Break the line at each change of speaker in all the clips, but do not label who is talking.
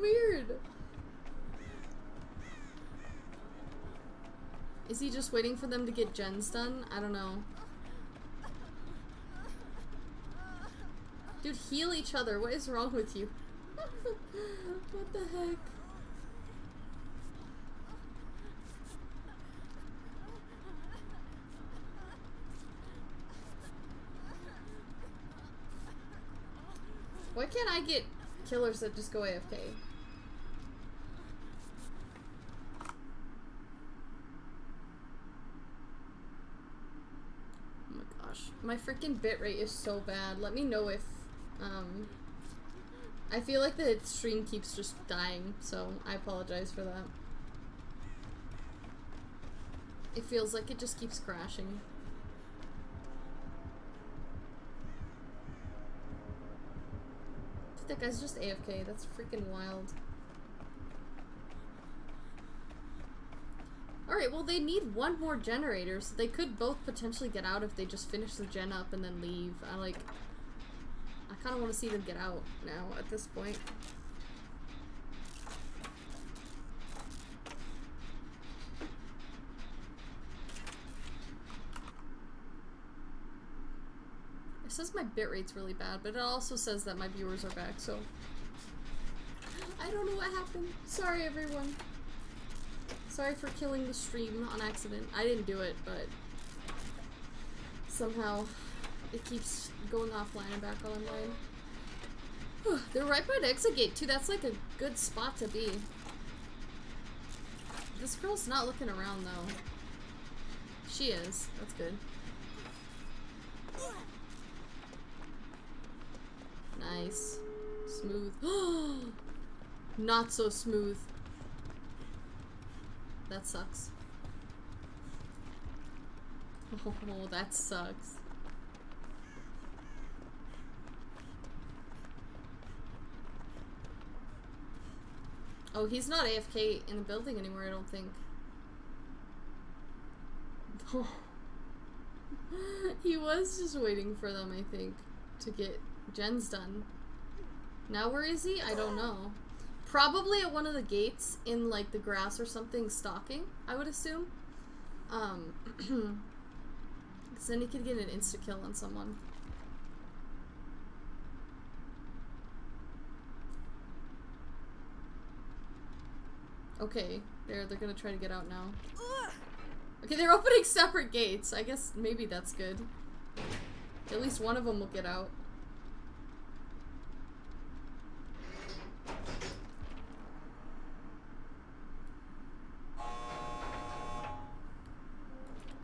weird. Is he just waiting for them to get gens done? I don't know. Dude, heal each other. What is wrong with you? what the heck? Why can't I get killers that just go AFK? Oh my freaking bitrate is so bad. Let me know if, um... I feel like the stream keeps just dying, so I apologize for that. It feels like it just keeps crashing. That guy's just AFK. That's freaking wild. Alright, well they need one more generator, so they could both potentially get out if they just finish the gen up and then leave. I like... I kind of want to see them get out now at this point. It says my bitrate's really bad, but it also says that my viewers are back, so... I don't know what happened. Sorry, everyone. Sorry for killing the stream on accident. I didn't do it, but... Somehow, it keeps going offline and back online. They're right by the exit gate, too. That's like a good spot to be. This girl's not looking around, though. She is. That's good. Nice. Smooth. Not so smooth. That sucks. Oh, that sucks. Oh, he's not AFK in the building anymore, I don't think. Oh. he was just waiting for them, I think, to get gens done. Now where is he? I don't know. Probably at one of the gates in like the grass or something stalking, I would assume. Um, because then he could get an insta-kill on someone. Okay, they're, they're gonna try to get out now. Okay, they're opening separate gates. I guess maybe that's good. At least one of them will get out.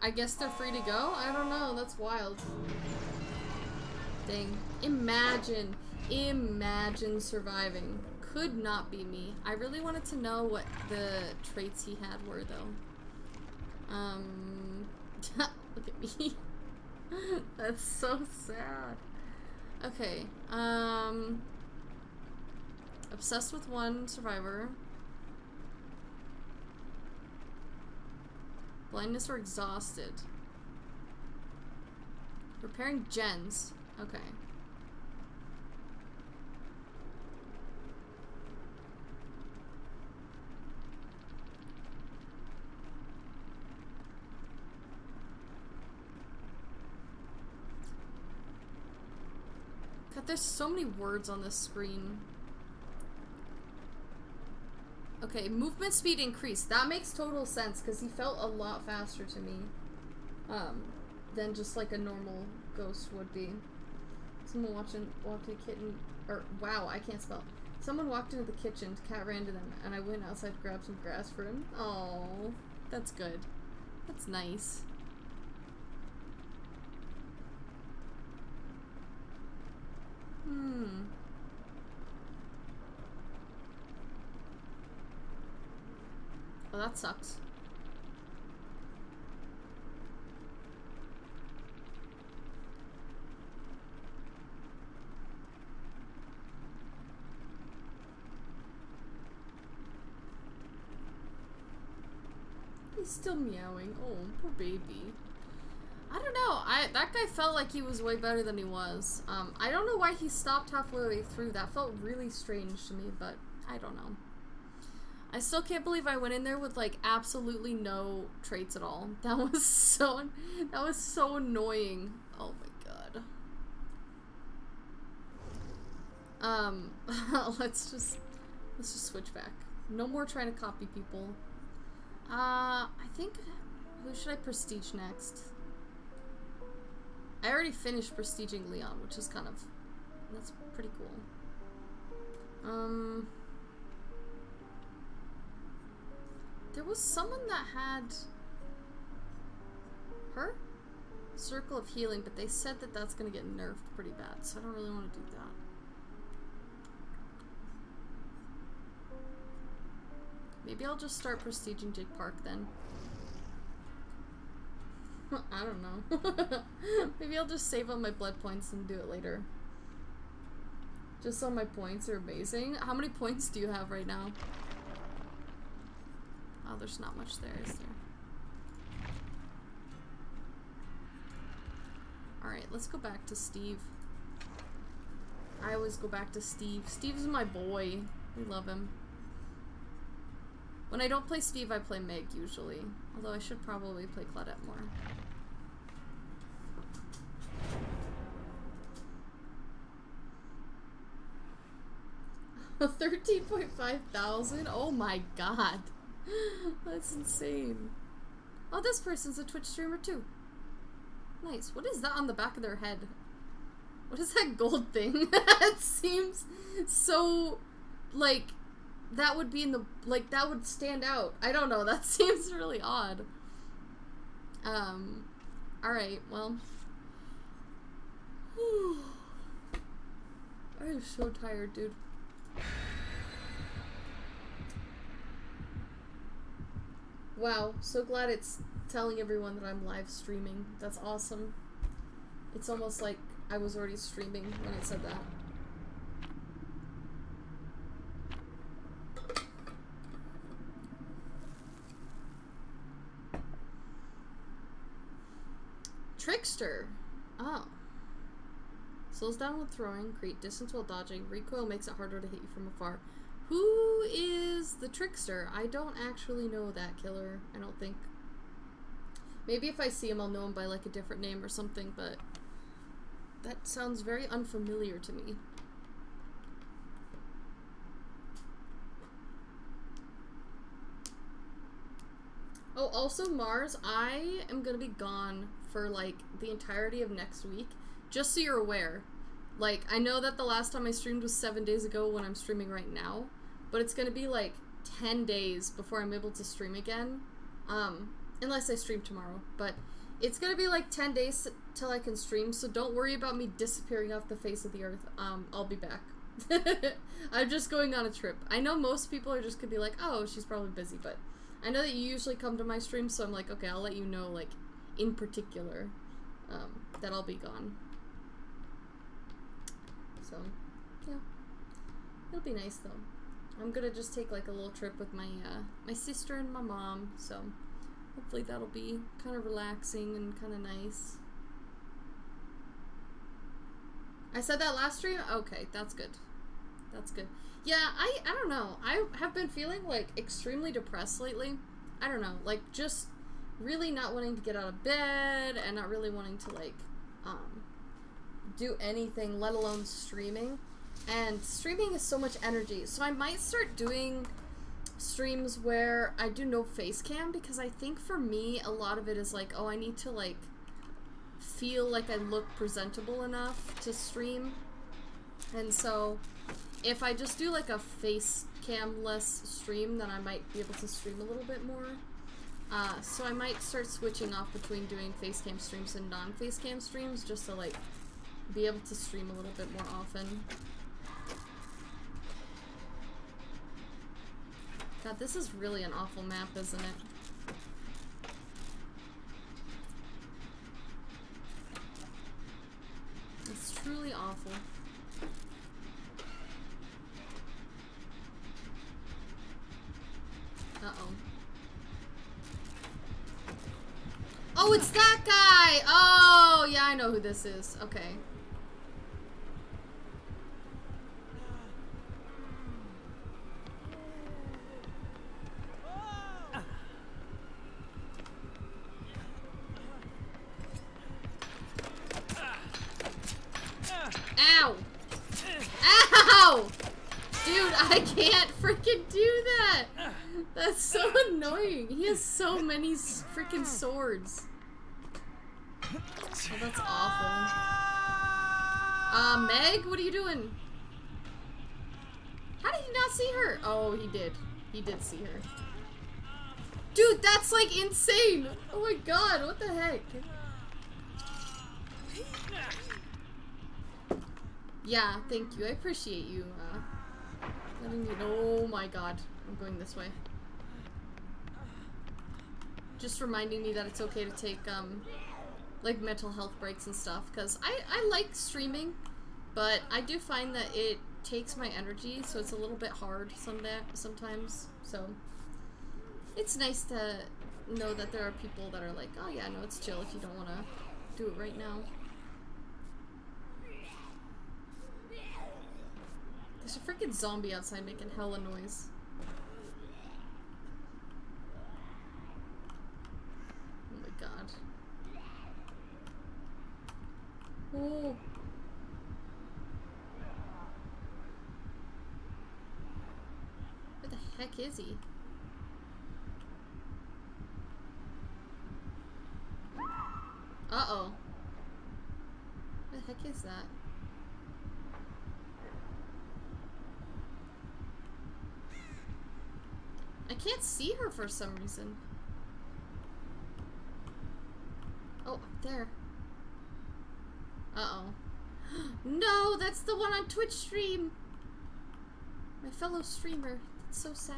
I guess they're free to go? I don't know. That's wild. Dang. Imagine. Imagine surviving. Could not be me. I really wanted to know what the traits he had were, though. Um... look at me. That's so sad. Okay. Um... Obsessed with one survivor. Blindness or exhausted. Repairing gens. Okay. God, there's so many words on this screen. Okay, movement speed increased. That makes total sense because he felt a lot faster to me um, than just like a normal ghost would be. Someone watching walked in the kitten, or wow, I can't spell. Someone walked into the kitchen, cat ran to them, and I went outside to grab some grass for him. Oh, that's good. That's nice. Hmm. Oh, that sucks. He's still meowing. Oh, poor baby. I don't know. I that guy felt like he was way better than he was. Um, I don't know why he stopped halfway through. That felt really strange to me, but I don't know. I still can't believe I went in there with like absolutely no traits at all. That was so that was so annoying. Oh my god. Um let's just let's just switch back. No more trying to copy people. Uh I think who should I prestige next? I already finished prestiging Leon, which is kind of that's pretty cool. Um There was someone that had her circle of healing, but they said that that's gonna get nerfed pretty bad, so I don't really want to do that. Maybe I'll just start prestiging Jake Park then. I don't know. Maybe I'll just save up my blood points and do it later. Just so my points are amazing. How many points do you have right now? Oh, there's not much there, is there? Alright, let's go back to Steve. I always go back to Steve. Steve's my boy. We love him. When I don't play Steve, I play Meg, usually. Although I should probably play Claudette more. Thirteen point five thousand? Oh my god. That's insane. Oh, this person's a Twitch streamer too. Nice. What is that on the back of their head? What is that gold thing? it seems so, like, that would be in the, like, that would stand out. I don't know. That seems really odd. Um, alright, well. I'm so tired, dude. Wow, so glad it's telling everyone that I'm live streaming. That's awesome. It's almost like I was already streaming when it said that. Trickster. Oh. Slows down when throwing, create distance while dodging, recoil makes it harder to hit you from afar. Who is the trickster? I don't actually know that killer, I don't think. Maybe if I see him, I'll know him by like a different name or something, but that sounds very unfamiliar to me. Oh, also Mars, I am gonna be gone for like the entirety of next week, just so you're aware. Like, I know that the last time I streamed was seven days ago when I'm streaming right now, but it's gonna be like 10 days before I'm able to stream again. Um, unless I stream tomorrow. But it's gonna be like 10 days till I can stream, so don't worry about me disappearing off the face of the earth. Um, I'll be back. I'm just going on a trip. I know most people are just gonna be like, oh, she's probably busy, but I know that you usually come to my stream, so I'm like, okay, I'll let you know, like, in particular, um, that I'll be gone. So, yeah. It'll be nice, though. I'm gonna just take like a little trip with my uh, my sister and my mom, so hopefully that'll be kind of relaxing and kind of nice. I said that last stream? Okay, that's good. That's good. Yeah, I, I don't know. I have been feeling like extremely depressed lately. I don't know, like just really not wanting to get out of bed and not really wanting to like um, do anything, let alone streaming. And streaming is so much energy. So I might start doing streams where I do no face cam because I think for me a lot of it is like, oh, I need to like feel like I look presentable enough to stream. And so if I just do like a face cam-less stream, then I might be able to stream a little bit more. Uh, so I might start switching off between doing face cam streams and non-face cam streams just to like be able to stream a little bit more often. God, this is really an awful map, isn't it? It's truly awful. Uh-oh. Oh, it's that guy! Oh, yeah, I know who this is. Okay. Oh, that's awful. Uh, Meg, what are you doing? How did he not see her? Oh, he did. He did see her. Dude, that's like insane! Oh my god, what the heck? Yeah, thank you. I appreciate you, uh, letting me know. Oh my god. I'm going this way. Just reminding me that it's okay to take, um, like mental health breaks and stuff. Because I, I like streaming, but I do find that it takes my energy, so it's a little bit hard some sometimes. So it's nice to know that there are people that are like, oh yeah, no, it's chill if you don't want to do it right now. There's a freaking zombie outside making hella noise. Oh my god. Where the heck is he? Uh-oh. What the heck is that? I can't see her for some reason. Oh, up there. Uh-oh. No, that's the one on Twitch stream! My fellow streamer. That's so sad.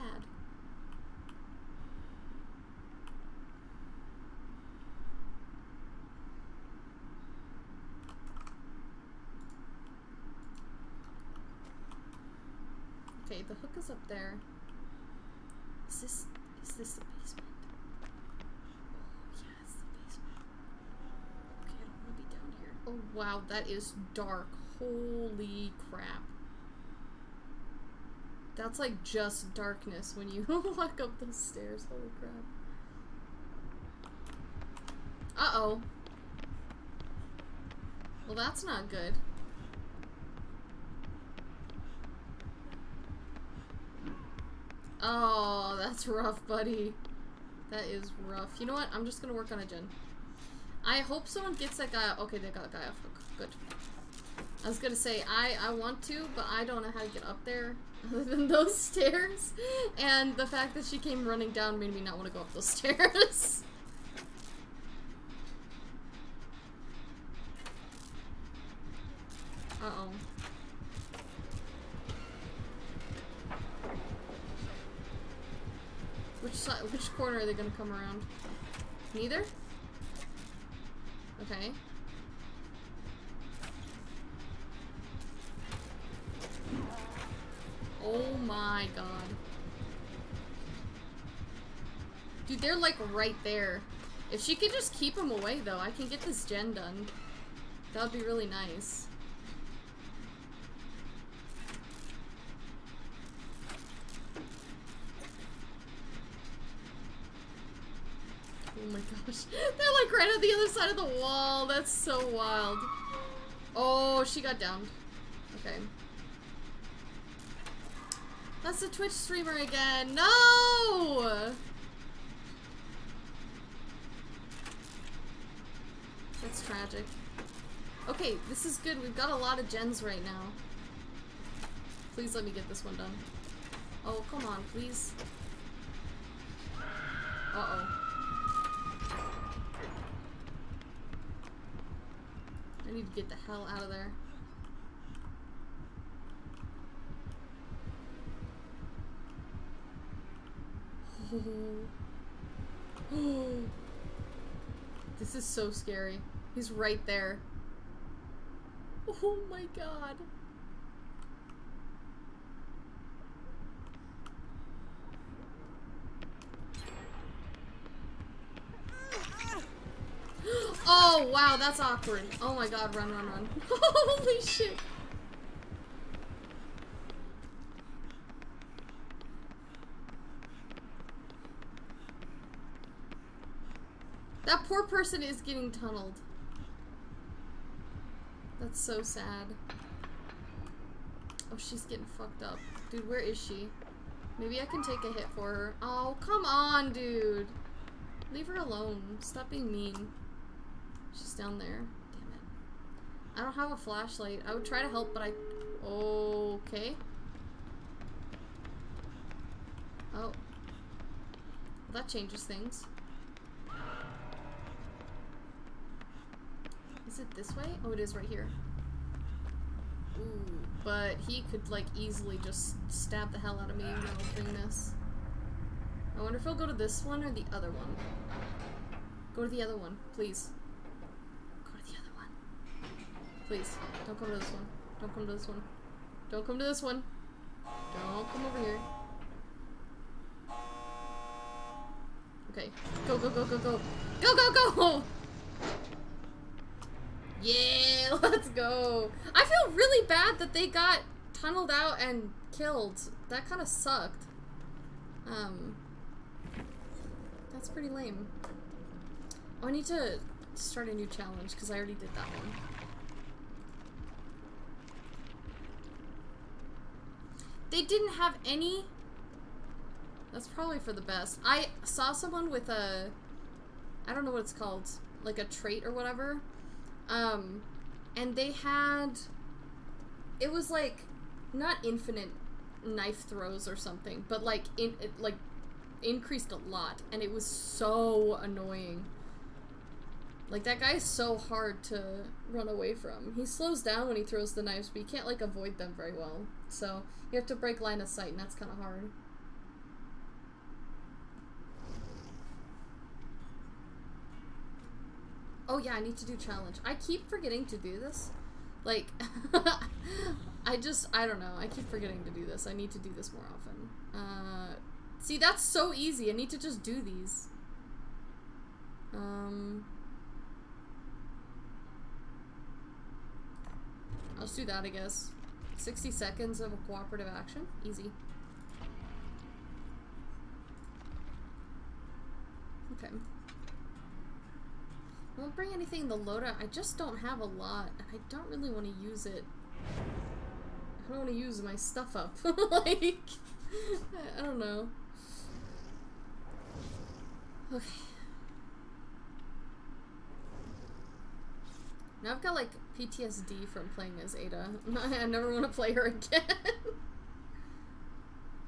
Okay, the hook is up there. Is this is this the basement? Oh yeah, it's the basement. Okay, I don't want to be down here. Oh wow, that is dark. Holy crap. That's like just darkness when you walk up those stairs. Holy crap. Uh-oh. Well, that's not good. Oh, that's rough, buddy. That is rough. You know what? I'm just gonna work on a gen. I hope someone gets that guy. Okay, they got a guy off. Good. I was gonna say I I want to, but I don't know how to get up there other than those stairs. And the fact that she came running down made me not want to go up those stairs. uh oh. Which side, which corner are they gonna come around? Neither? Okay. Oh my god. Dude, they're like right there. If she could just keep them away though, I can get this gen done. That would be really nice. Oh my gosh. They're like right on the other side of the wall. That's so wild. Oh, she got downed. Okay. That's the Twitch streamer again. No! That's tragic. Okay, this is good. We've got a lot of gens right now. Please let me get this one done. Oh, come on, please. Uh-oh. I need to get the hell out of there. This is so scary. He's right there. Oh my god. Oh, wow, that's awkward. Oh my god, run, run, run. Holy shit. That poor person is getting tunneled. That's so sad. Oh, she's getting fucked up. Dude, where is she? Maybe I can take a hit for her. Oh, come on, dude. Leave her alone. Stop being mean. She's down there. Damn it. I don't have a flashlight. I would try to help, but I... Okay. Oh. That changes things. Is it this way? Oh, it is right here. Ooh, but he could, like, easily just stab the hell out of me while doing this. I wonder if he'll go to this one or the other one. Go to the other one, please. Go to the other one. Please, don't come to this one. Don't come to this one. Don't come to this one. Don't come over here. Okay. Go, go, go, go, go. Go, go, go! Yeah, let's go. I feel really bad that they got tunneled out and killed. That kind of sucked. Um, that's pretty lame. Oh, I need to start a new challenge because I already did that one. They didn't have any... That's probably for the best. I saw someone with a... I don't know what it's called. Like a trait or whatever. Um, and they had... It was like... Not infinite knife throws or something, but like in it, like increased a lot, and it was so annoying. Like that guy is so hard to run away from. He slows down when he throws the knives, but you can't like avoid them very well. So you have to break line of sight, and that's kind of hard. Oh yeah, I need to do challenge. I keep forgetting to do this. Like, I just, I don't know. I keep forgetting to do this. I need to do this more often. Uh, see, that's so easy. I need to just do these. Um, Just do that, I guess. 60 seconds of a cooperative action. Easy. Okay. I won't bring anything in the loadout. I just don't have a lot, and I don't really want to use it. I don't want to use my stuff up. like, I don't know. Okay. Now I've got like PTSD from playing as Ada. I never want to play her again.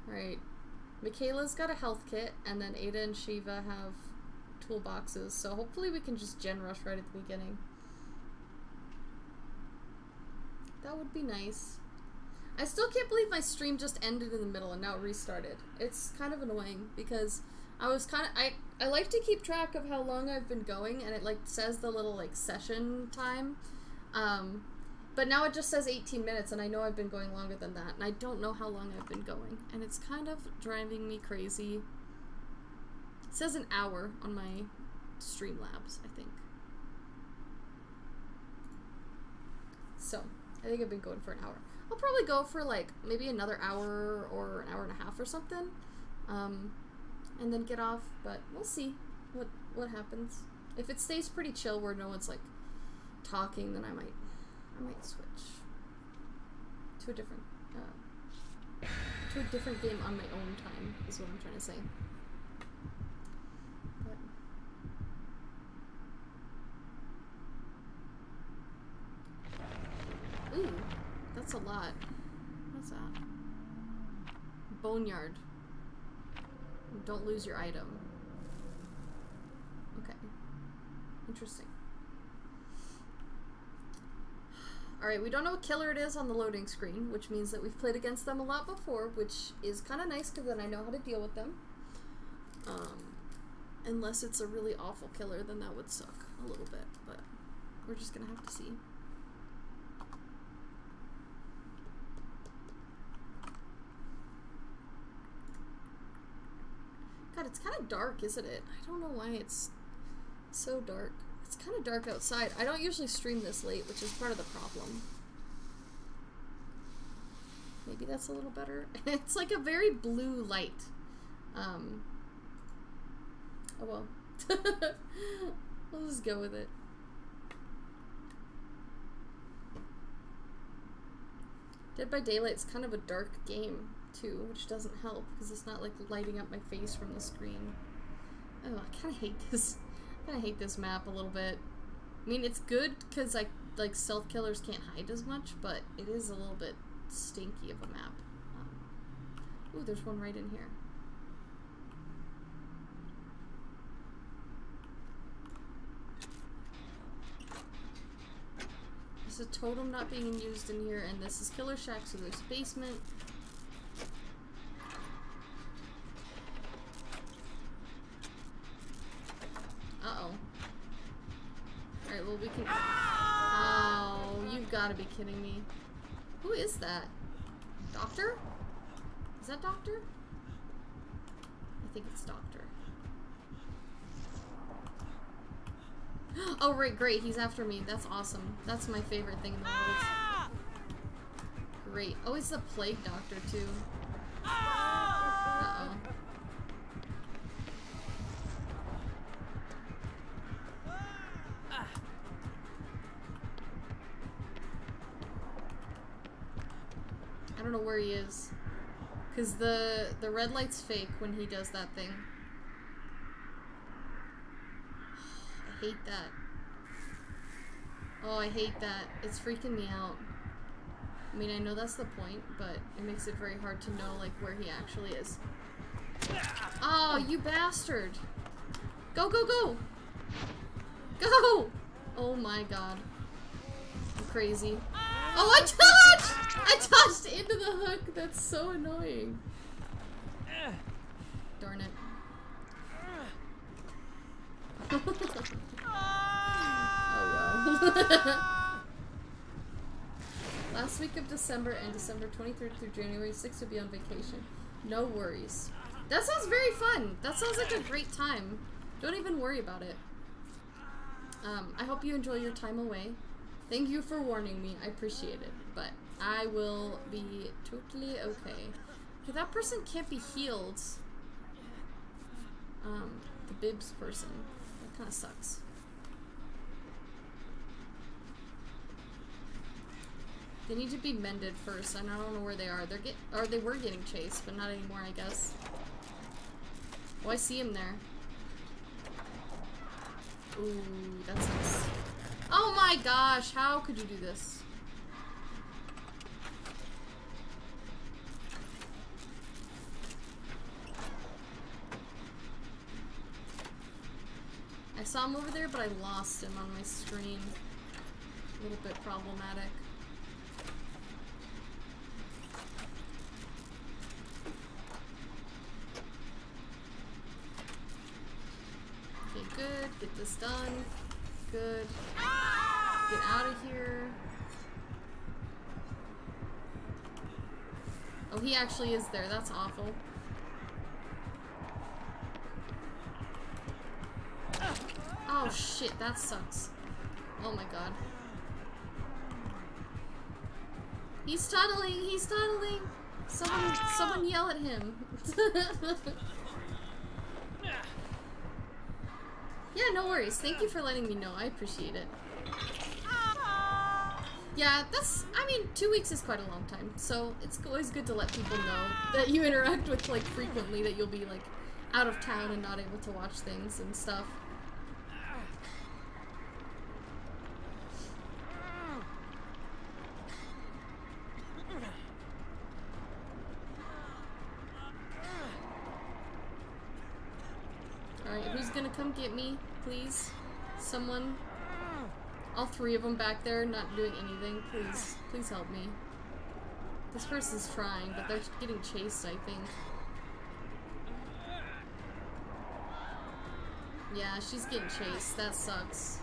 Alright. Michaela's got a health kit, and then Ada and Shiva have toolboxes, so hopefully we can just gen rush right at the beginning. That would be nice. I still can't believe my stream just ended in the middle and now it restarted. It's kind of annoying because I was kind of I I like to keep track of how long I've been going and it like says the little like session time. Um but now it just says 18 minutes and I know I've been going longer than that and I don't know how long I've been going and it's kind of driving me crazy. It says an hour on my Streamlabs, I think. So, I think I've been going for an hour. I'll probably go for like maybe another hour or an hour and a half or something. Um, and then get off, but we'll see what what happens. If it stays pretty chill where no one's like talking, then I might I might switch to a different uh, to a different game on my own time is what I'm trying to say. Ooh, that's a lot. What's that? Boneyard. Don't lose your item. Okay. Interesting. Alright, we don't know what killer it is on the loading screen, which means that we've played against them a lot before, which is kind of nice because then I know how to deal with them. Um, unless it's a really awful killer, then that would suck a little bit, but we're just gonna have to see. God, it's kind of dark, isn't it? I don't know why it's so dark. It's kind of dark outside. I don't usually stream this late, which is part of the problem. Maybe that's a little better. it's like a very blue light. Um, oh well. we'll just go with it. Dead by Daylight's kind of a dark game. too, which doesn't help because it's not like lighting up my face from the screen. Oh, I kind of hate this. Kind of hate this map a little bit. I mean, it's good because like like stealth killers can't hide as much, but it is a little bit stinky of a map. Um, ooh, there's one right in here. There's a totem not being used in here, and this is Killer Shack, so there's a basement. Uh-oh. Well we can... Oh, you've got to be kidding me. Who is that? Doctor? Is that Doctor? I think it's Doctor. Oh, right, great. He's after me. That's awesome. That's my favorite thing in the world. Ah! Great. Oh, it's the Plague Doctor, too. Ah! Uh-oh. Because the, the red light's fake when he does that thing. I hate that. Oh, I hate that. It's freaking me out. I mean, I know that's the point, but it makes it very hard to know, like, where he actually is. Oh, you bastard! Go, go, go! Go! Oh my god. I'm crazy. Oh, I! I touched into the hook! That's so annoying. Darn it. oh. Last week of December and December 23rd through January 6th will be on vacation. No worries. That sounds very fun. That sounds like a great time. Don't even worry about it. Um, I hope you enjoy your time away. Thank you for warning me. I appreciate it. But I will be totally okay. Okay, that person can't be healed. Um, the Bibs person. That kind of sucks. They need to be mended first, and I don't know where they are. They're get or they were getting chased, but not anymore, I guess. Oh, I see him there. Ooh. Oh my gosh, how could you do this? I saw him over there, but I lost him on my screen. A little bit problematic. Okay, good. Get this done. Good. Get out of here. Oh, he actually is there. That's awful. Shit, that sucks. Oh my god. He's tunneling, he's tunneling! Someone, someone yell at him. yeah, no worries. Thank you for letting me know. I appreciate it. Yeah, that's, I mean, two weeks is quite a long time, so it's always good to let people know that you interact with, like, frequently, that you'll be, like, out of town and not able to watch things and stuff. Alright, who's gonna come get me, please? Someone? All three of them back there not doing anything. Please, please help me. This person's trying, but they're getting chased, I think. Yeah, she's getting chased. That sucks.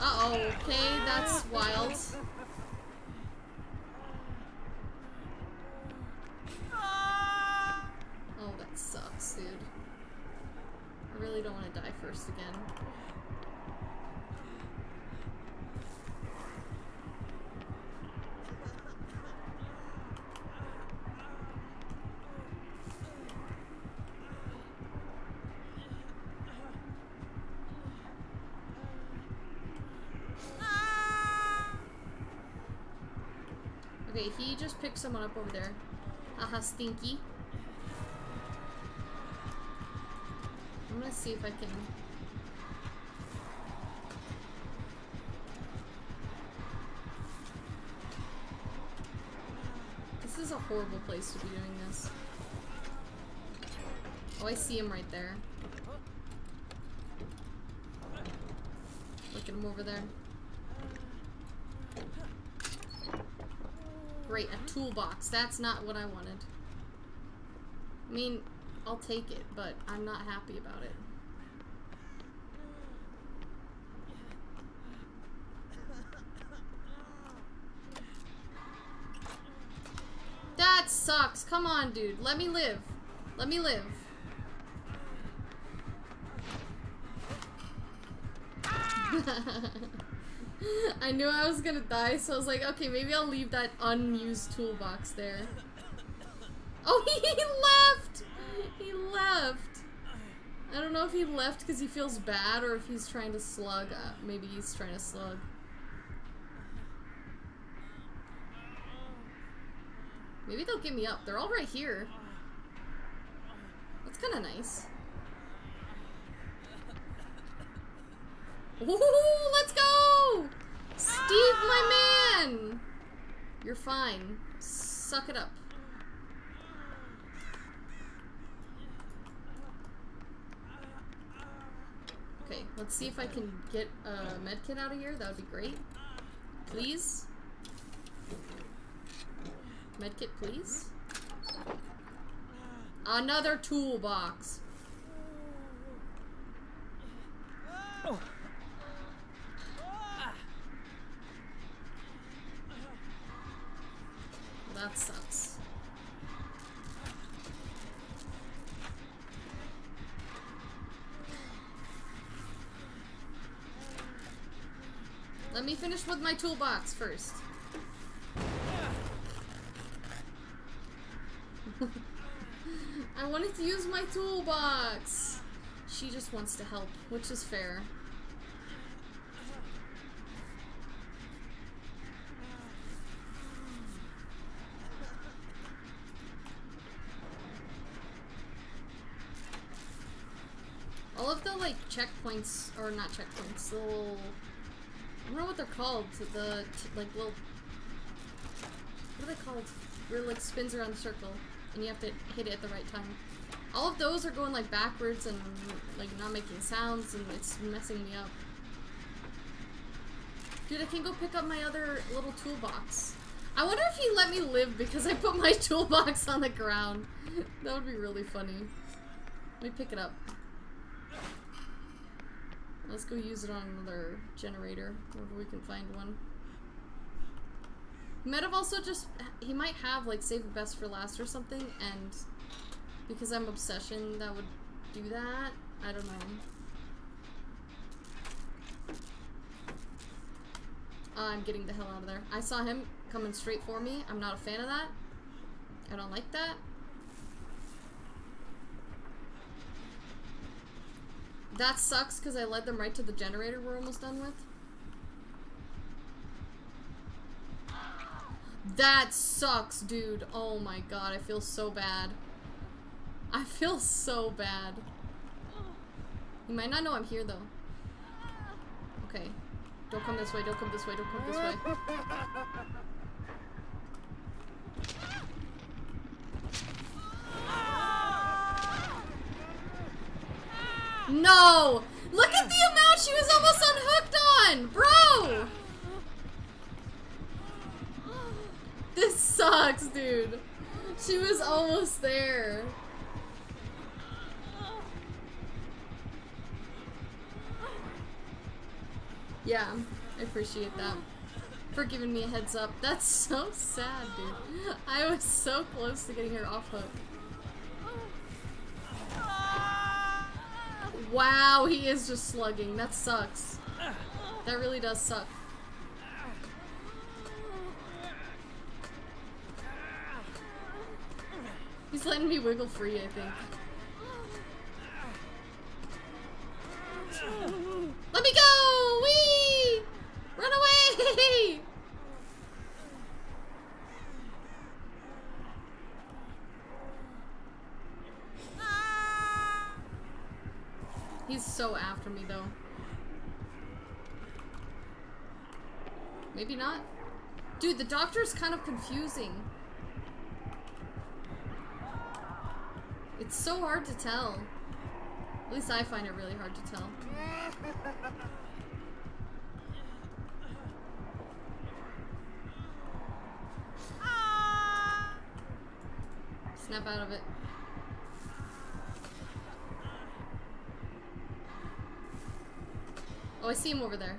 Uh-oh, okay, that's wild. First again. Okay, he just picked someone up over there. Aha, stinky. I'm gonna see if I can... This is a horrible place to be doing this. Oh, I see him right there. Look at him over there. Great, a toolbox. That's not what I wanted. I mean, I'll take it, but I'm not happy about it. That sucks. Come on, dude. Let me live. Let me live. I knew I was gonna die, so I was like, okay, maybe I'll leave that unused toolbox there. Oh, he left! He left! I don't know if he left because he feels bad or if he's trying to slug. Uh, maybe he's trying to slug. Maybe they'll get me up. They're all right here. That's kind of nice. Ooh, let's go! Steve, my ah! man! You're fine. Suck it up. Okay, let's see if I can get a medkit out of here. That would be great. Please? Medkit, please? Another toolbox. That sucks. Let me finish with my toolbox first. I wanted to use my toolbox. She just wants to help, which is fair. All of the like checkpoints, or not checkpoints, the little, I don't know what they're called. The like little, what are they called? Where like spins around the circle, and you have to hit it at the right time. All of those are going like backwards and like not making sounds, and it's messing me up. Dude, I can go pick up my other little toolbox. I wonder if he let me live because I put my toolbox on the ground. that would be really funny. Let me pick it up. Let's go use it on another generator, wherever we can find one. Might have also just, he might have like save the best for last or something, and because I'm obsession, that would do that. I don't know. I'm getting the hell out of there. I saw him coming straight for me. I'm not a fan of that. I don't like that. That sucks because I led them right to the generator we're almost done with. That sucks, dude. Oh my god, I feel so bad. I feel so bad. You might not know I'm here, though. Okay. Don't come this way, don't come this way, don't come this way. No! Look at the amount she was almost unhooked on! Bro! This sucks, dude. She was almost there. Yeah, I appreciate that. For giving me a heads up. That's so sad, dude. I was so close to getting her off hook. Wow, he is just slugging. That sucks. That really does suck. He's letting me wiggle free, I think. Let me go! Wee! Run away! He's so after me, though. Maybe not? Dude, the doctor's kind of confusing. It's so hard to tell. At least I find it really hard to tell. Snap out of it. Oh, I see him over there.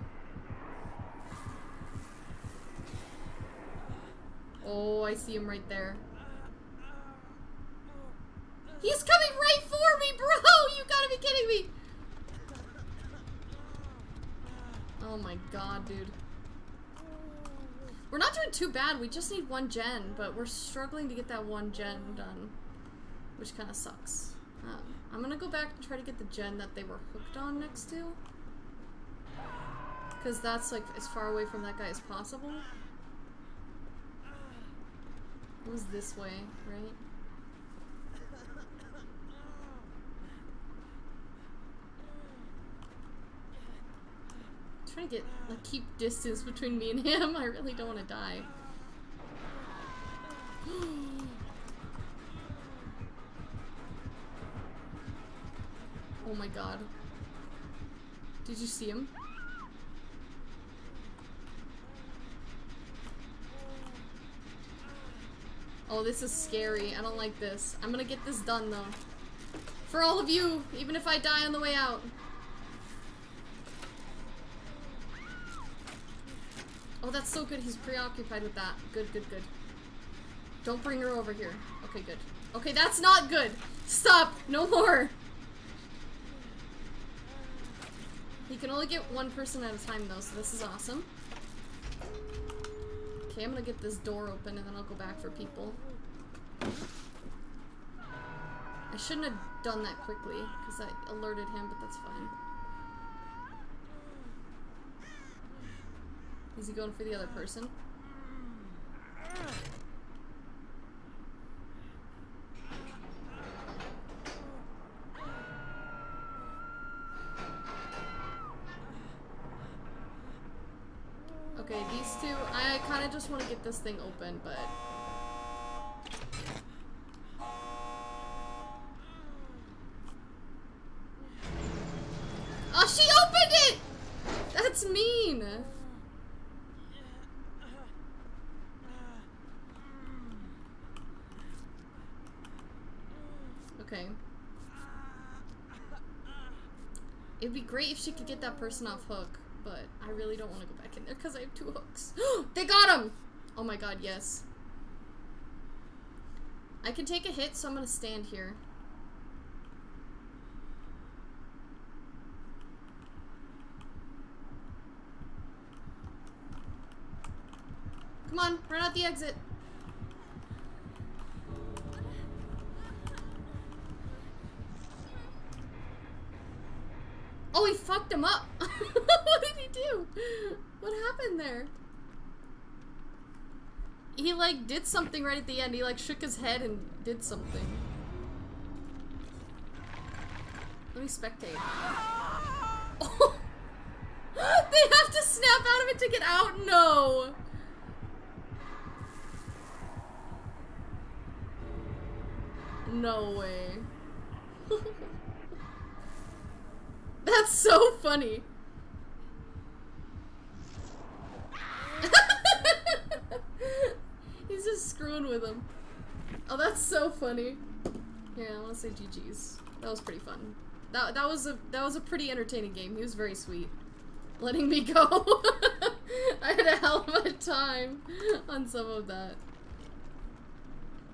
Oh, I see him right there. He's coming right for me, bro! You gotta be kidding me! Oh my god, dude. We're not doing too bad, we just need one gen, but we're struggling to get that one gen done. Which kind of sucks. Um, I'm gonna go back and try to get the gen that they were hooked on next to. Because that's like as far away from that guy as possible. It was this way, right? Trying to get like keep distance between me and him. I really don't want to die. oh my god. Did you see him? Oh, this is scary. I don't like this. I'm gonna get this done, though. For all of you, even if I die on the way out. Oh, that's so good. He's preoccupied with that. Good, good, good. Don't bring her over here. Okay, good. Okay, that's not good. Stop. No more. He can only get one person at a time, though, so this is awesome. Okay, I'm gonna get this door open and then I'll go back for people. I shouldn't have done that quickly because I alerted him, but that's fine. Is he going for the other person? Okay, these two, I kind of just want to get this thing open, but... Oh, she opened it! That's mean! Okay. It'd be great if she could get that person off hook but I really don't want to go back in there because I have two hooks. they got him! Oh my god, yes. I can take a hit, so I'm gonna stand here. Come on, run out the exit. Fucked him up. what did he do? What happened there? He like did something right at the end. He like shook his head and did something. Let me spectate. They have to snap out of it to get out? No. No way. Funny. He's just screwing with him. Oh, that's so funny. Yeah, I want to say GG's. That was pretty fun. That that was a that was a pretty entertaining game. He was very sweet, letting me go. I had a hell of a time on some of that.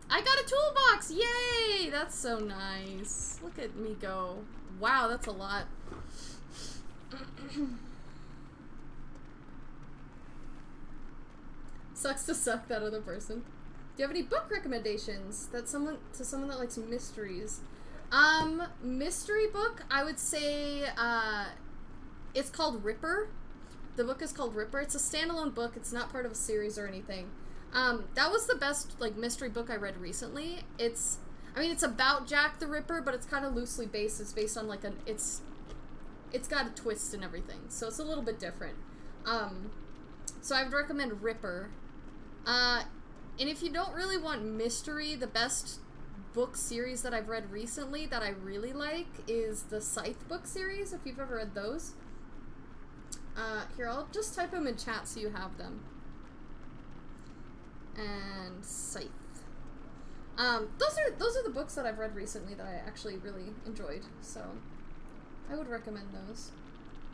I got a toolbox! Yay! That's so nice. Look at me go. Wow, that's a lot. Sucks to suck that other person. Do you have any book recommendations that someone to someone that likes mysteries? Um, mystery book, I would say uh it's called Ripper. The book is called Ripper. It's a standalone book. It's not part of a series or anything. Um, that was the best like mystery book I read recently. It's I mean, it's about Jack the Ripper, but it's kind of loosely based. It's based on like an it's it's got a twist and everything, so it's a little bit different. Um, so I would recommend Ripper. Uh, and if you don't really want mystery, the best book series that I've read recently that I really like is the Scythe book series, if you've ever read those. Uh, here, I'll just type them in chat so you have them. And Scythe. Um, those are those are the books that I've read recently that I actually really enjoyed, so I would recommend those.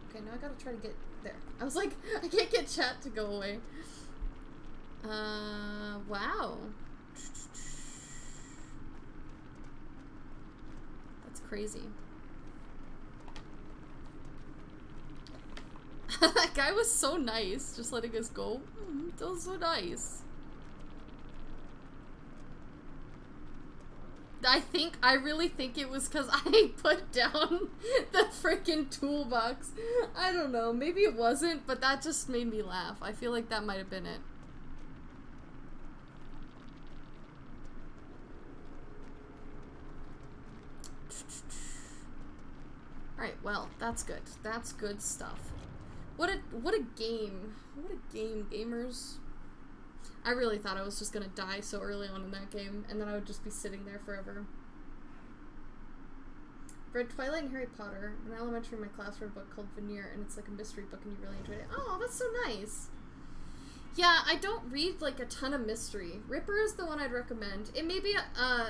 Okay, now I gotta try to get there. I was like, I can't get chat to go away. Uh, wow. That's crazy. that guy was so nice, just letting us go. Mm, that was so nice. I think, I really think it was because I put down the freaking toolbox. I don't know, maybe it wasn't, but that just made me laugh. I feel like that might have been it. Alright, well, that's good. That's good stuff. What a what a game. What a game, gamers. I really thought I was just gonna die so early on in that game, and then I would just be sitting there forever. Read Twilight and Harry Potter. In elementary, my class read a book called Veneer, and it's like a mystery book, and you really enjoyed it. Oh, that's so nice. Yeah, I don't read like a ton of mystery. Ripper is the one I'd recommend. It may be, uh,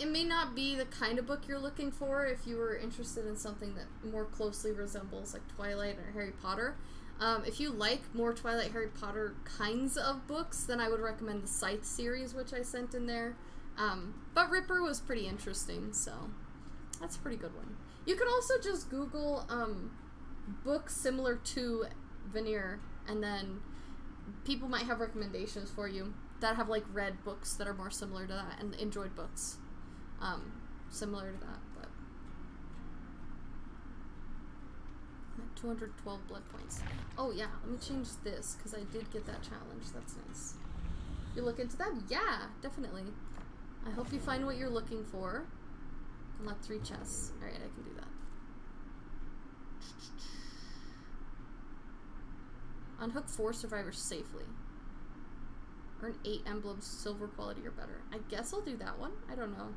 it may not be the kind of book you're looking for if you were interested in something that more closely resembles like Twilight or Harry Potter. Um, if you like more Twilight Harry Potter kinds of books, then I would recommend the Scythe series, which I sent in there. Um, but Ripper was pretty interesting, so that's a pretty good one. You can also just Google um, books similar to Veneer, and then people might have recommendations for you that have like read books that are more similar to that and enjoyed books um, similar to that. 212 blood points. Oh yeah, let me change this because I did get that challenge. That's nice. You look into that? Yeah, definitely. I hope you find what you're looking for. Unlock three chests. Alright, I can do that. Unhook four survivors safely. Earn eight emblems, silver quality or better. I guess I'll do that one. I don't know.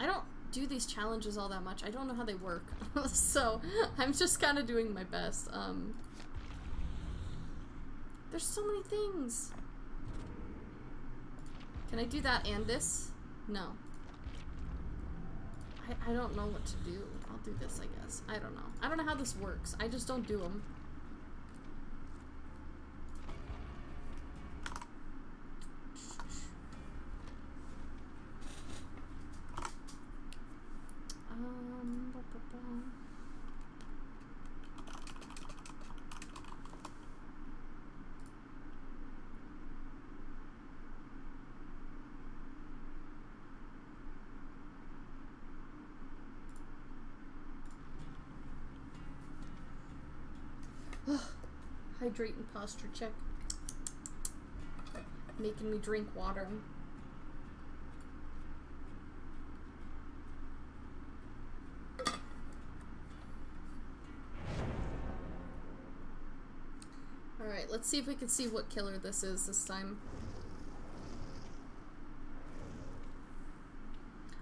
I don't do these challenges all that much. I don't know how they work. so I'm just kind of doing my best. Um, there's so many things. Can I do that and this? No. I, I don't know what to do. I'll do this, I guess. I don't know. I don't know how this works. I just don't do them. Um. Hydrate and posture check. Making me drink water. Alright, let's see if we can see what killer this is this time.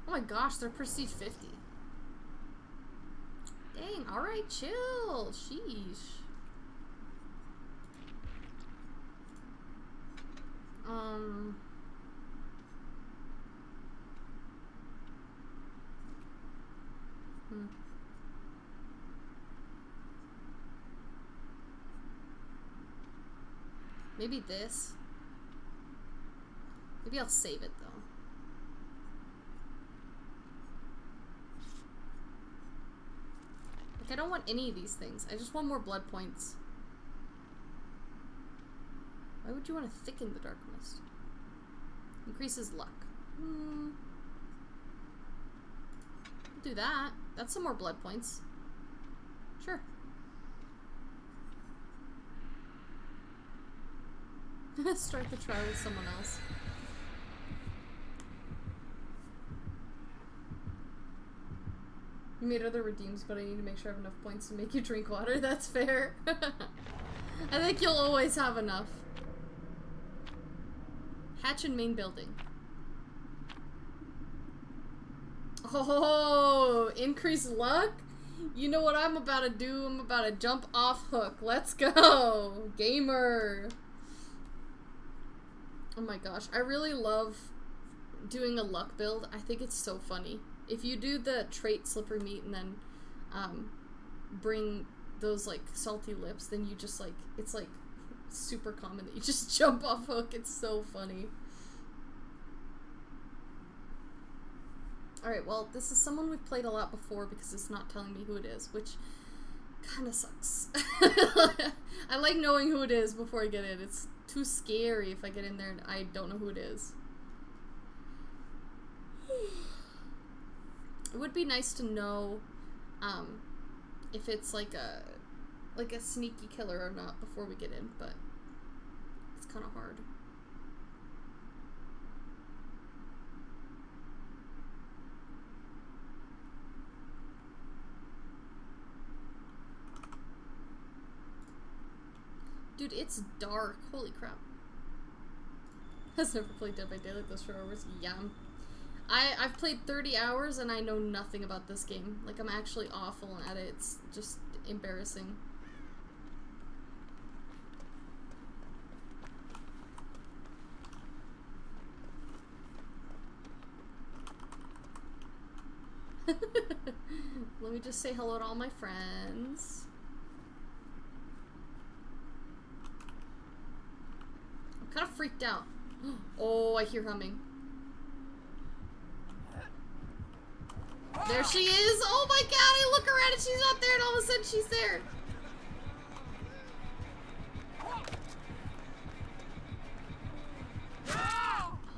Oh my gosh, they're prestige 50. Dang, alright, chill. Sheesh. Um... Hmm. Maybe this. Maybe I'll save it though. Like I don't want any of these things. I just want more blood points. Why would you want to thicken the dark mist? Increases luck. Hmm. Do that. That's some more blood points. Sure. Start the trial with someone else. You made other redeems, but I need to make sure I have enough points to make you drink water. That's fair. I think you'll always have enough. Hatch and main building. Oh, increase luck? You know what I'm about to do? I'm about to jump off hook. Let's go! Gamer! Oh my gosh, I really love doing a luck build. I think it's so funny. If you do the trait slippery meat and then um, bring those like salty lips, then you just like, it's like super common that you just jump off hook. It's so funny. Alright, well, this is someone we've played a lot before because it's not telling me who it is, which kind of sucks. I like knowing who it is before I get in. It's too scary if I get in there and I don't know who it is. it would be nice to know um, if it's like a like a sneaky killer or not before we get in, but it's kind of hard. Dude, it's dark. Holy crap. Has never played Dead by Daylight those four hours? Yum. I, I've played 30 hours and I know nothing about this game. Like, I'm actually awful at it. It's just embarrassing. Let me just say hello to all my friends. kind of freaked out. Oh, I hear humming. There she is! Oh my god, I look around and she's not there and all of a sudden she's there.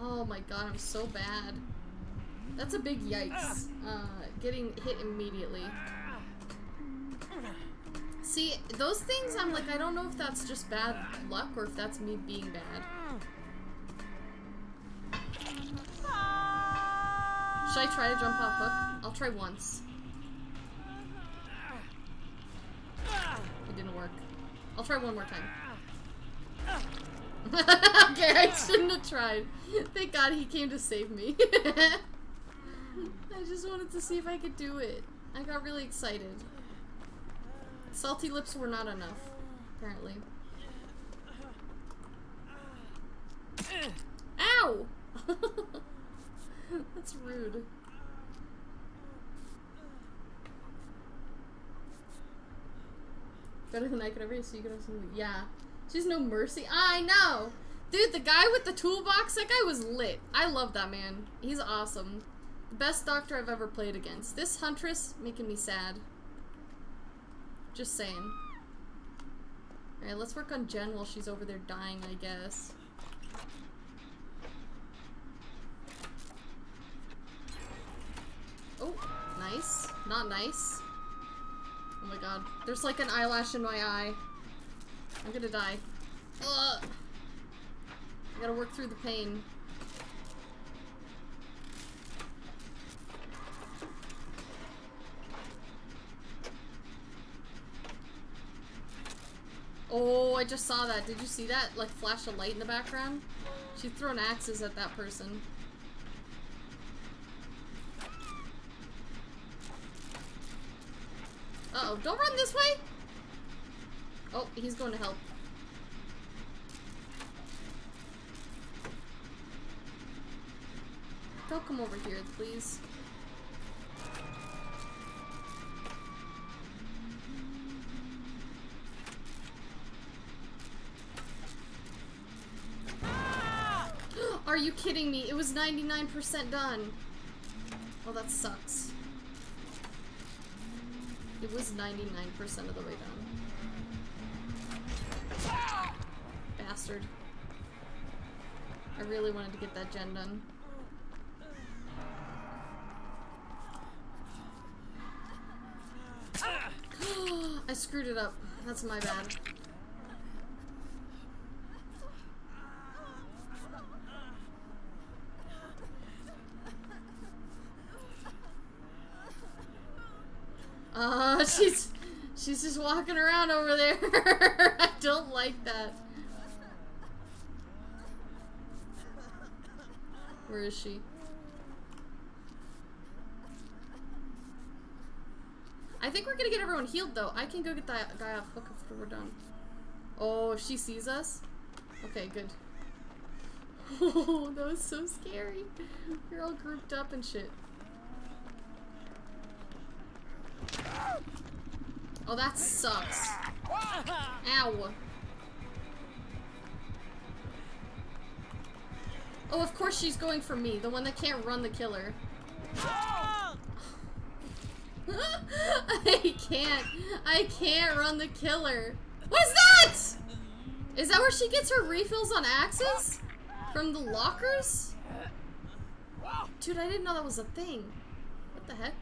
Oh my god, I'm so bad. That's a big yikes. Uh, getting hit immediately. See, those things, I'm like, I don't know if that's just bad luck or if that's me being bad. Should I try to jump off hook? I'll try once. It didn't work. I'll try one more time. okay, I shouldn't have tried. Thank God he came to save me. I just wanted to see if I could do it. I got really excited. Salty lips were not enough, apparently. Ow! That's rude. Better than I could ever so you could have something. Yeah. She's no mercy. I know! Dude, the guy with the toolbox, that guy was lit. I love that man. He's awesome. The best doctor I've ever played against. This Huntress, making me sad. Just saying. Alright, let's work on gen while she's over there dying, I guess. Oh, nice. Not nice. Oh my god. There's like an eyelash in my eye. I'm gonna die. Ugh. I gotta work through the pain. Oh, I just saw that. Did you see that? Like, flash of light in the background? She's throwing axes at that person. Uh oh don't run this way! Oh, he's going to help. Don't come over here, please. Are you kidding me? It was 99% done. Oh, that sucks. Was 99% of the way done. Bastard. I really wanted to get that gen done. I screwed it up. That's my bad. Oh, she's she's just walking around over there. I don't like that. Where is she? I think we're gonna get everyone healed though. I can go get that guy off hook after we're done. Oh, if she sees us? Okay, good. Oh, that was so scary. We're all grouped up and shit. That sucks. Ow. Oh, of course she's going for me, the one that can't run the killer. I can't. I can't run the killer. What is that? Is that where she gets her refills on axes? From the lockers? Dude, I didn't know that was a thing. What the heck?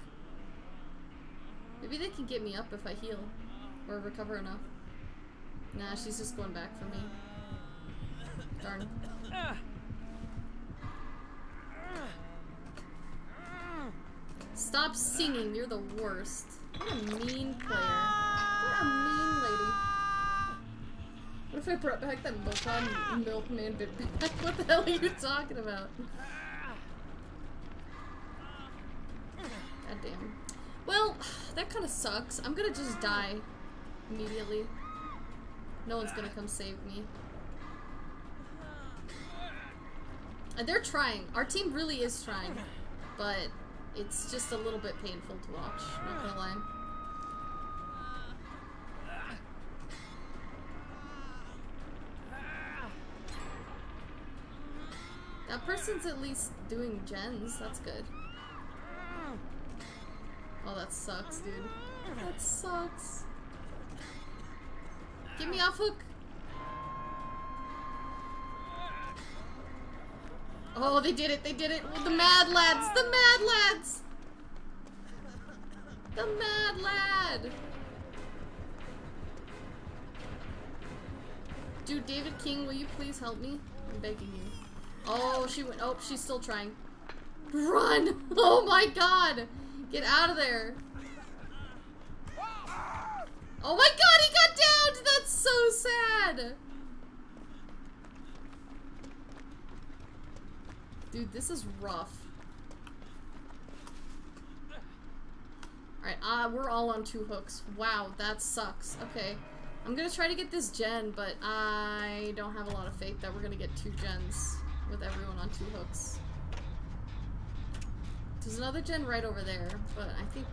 Maybe they can get me up if I heal. Or recover enough. Nah, she's just going back for me. Darn. Stop singing, you're the worst. What a mean player. What a mean lady. What if I brought back that Milkman, milkman bit back? What the hell are you talking about? God damn. Well, that kind of sucks. I'm gonna just die immediately. No one's gonna come save me. And they're trying. Our team really is trying. But it's just a little bit painful to watch, not gonna lie. That person's at least doing gens, that's good. Oh, that sucks, dude. That sucks. Get me off hook! Oh, they did it, they did it! The mad lads! The mad lads! The mad lad! Dude, David King, will you please help me? I'm begging you. Oh, she went- oh, she's still trying. Run! Oh my god! Get out of there! Oh my god, he got down! That's so sad! Dude, this is rough. Alright, uh, we're all on two hooks. Wow, that sucks. Okay. I'm gonna try to get this gen, but I don't have a lot of faith that we're gonna get two gens with everyone on two hooks. There's another gen right over there, but I think...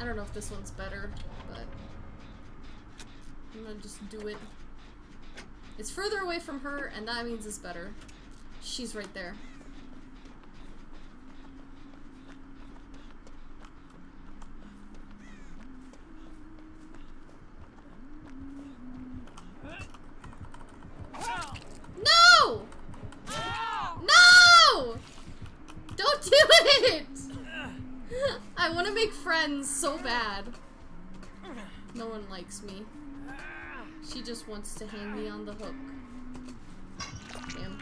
I don't know if this one's better, but... I'm gonna just do it. It's further away from her, and that means it's better. She's right there. No! No! Don't do it! I want to make friends so bad. No one likes me. She just wants to hang me on the hook. Damn.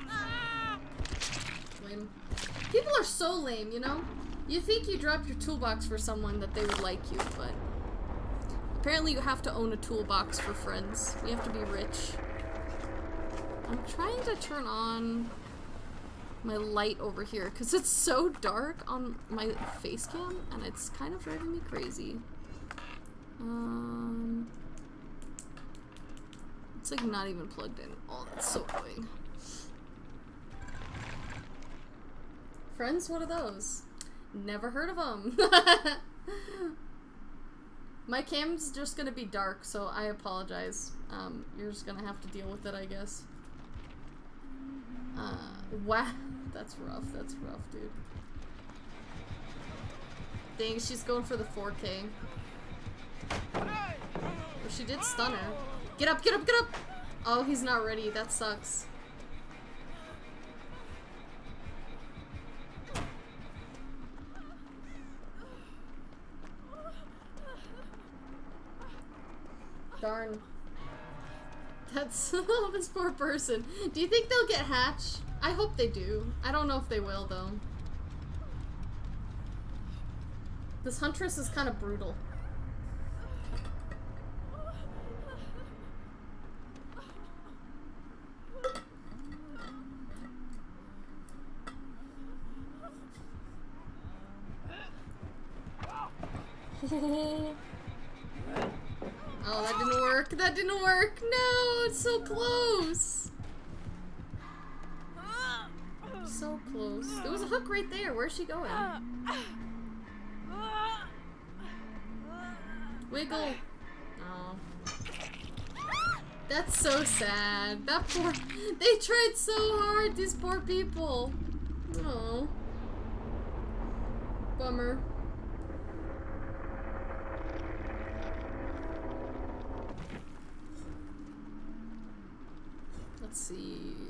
Lame. People are so lame, you know? You think you drop your toolbox for someone that they would like you, but... Apparently you have to own a toolbox for friends. You have to be rich. I'm trying to turn on my light over here because it's so dark on my face cam and it's kind of driving me crazy. Um, it's like not even plugged in. Oh, that's so annoying. Friends, what are those? Never heard of them. My cam's just gonna be dark, so I apologize. Um, you're just gonna have to deal with it, I guess. Uh, wow. That's rough. That's rough, dude. Dang, she's going for the 4K. Oh, she did stun her. Get up, get up, get up! Oh, he's not ready. That sucks. Darn. That's this poor person. Do you think they'll get hatch? I hope they do. I don't know if they will, though. This Huntress is kind of brutal. oh, that didn't work. That didn't work. No, it's so close. So close. There was a hook right there. Where's she going? Wiggle. Oh. That's so sad. That poor... They tried so hard, these poor people. Oh. Bummer. Let's see.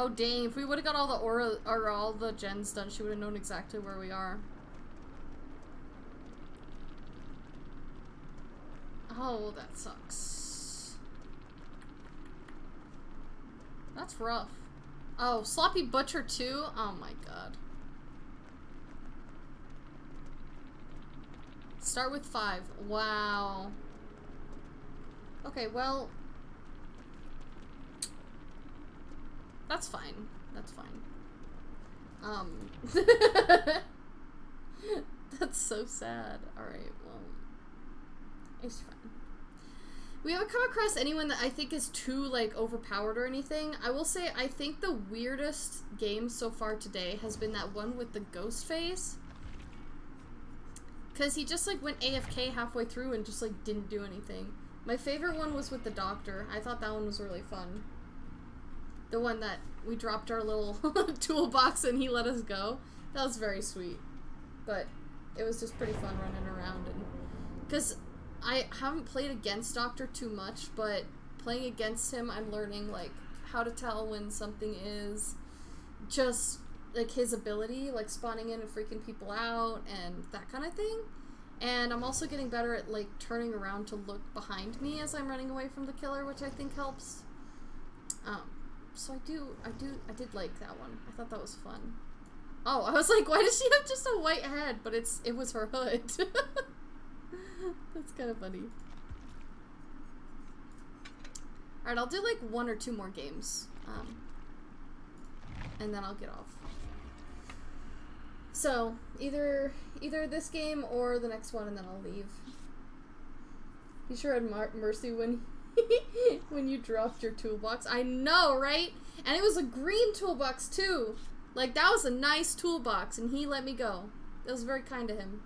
Oh dang, if we would have got all the aura or all the gens done, she would have known exactly where we are. Oh, that sucks. That's rough. Oh, Sloppy Butcher too? Oh my god. Start with five. Wow. Okay, well... That's fine. That's fine. Um... That's so sad. Alright, well... It's fine. We haven't come across anyone that I think is too, like, overpowered or anything. I will say, I think the weirdest game so far today has been that one with the ghost face. Because he just, like, went AFK halfway through and just, like, didn't do anything. My favorite one was with the doctor. I thought that one was really fun. The one that we dropped our little toolbox and he let us go. That was very sweet. But it was just pretty fun running around and... Because I haven't played against Doctor too much, but playing against him, I'm learning like how to tell when something is just like his ability, like spawning in and freaking people out and that kind of thing. And I'm also getting better at like turning around to look behind me as I'm running away from the killer, which I think helps. Um, so I do, I do, I did like that one. I thought that was fun. Oh, I was like, why does she have just a white head? But it's, it was her hood. That's kind of funny. Alright, I'll do like one or two more games. Um, and then I'll get off. So, either either this game or the next one and then I'll leave. You sure had mercy when when you dropped your toolbox. I know, right? And it was a green toolbox too. Like that was a nice toolbox and he let me go. It was very kind of him.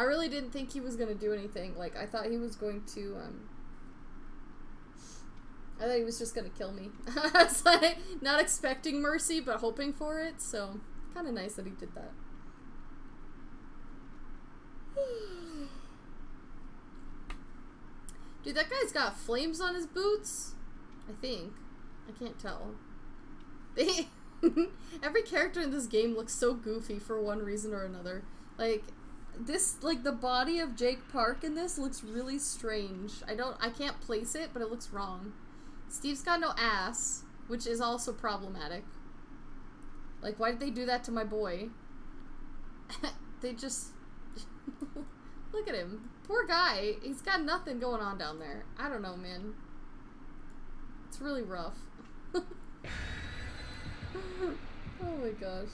I really didn't think he was gonna do anything. Like, I thought he was going to, um... I thought he was just gonna kill me. I was like, not expecting mercy, but hoping for it, so... Kinda nice that he did that. Dude, that guy's got flames on his boots? I think. I can't tell. They... Every character in this game looks so goofy for one reason or another. Like, this like the body of Jake Park in this looks really strange. I don't I can't place it, but it looks wrong. Steve's got no ass, which is also problematic. Like why did they do that to my boy? they just Look at him. Poor guy. He's got nothing going on down there. I don't know, man. It's really rough. oh my gosh.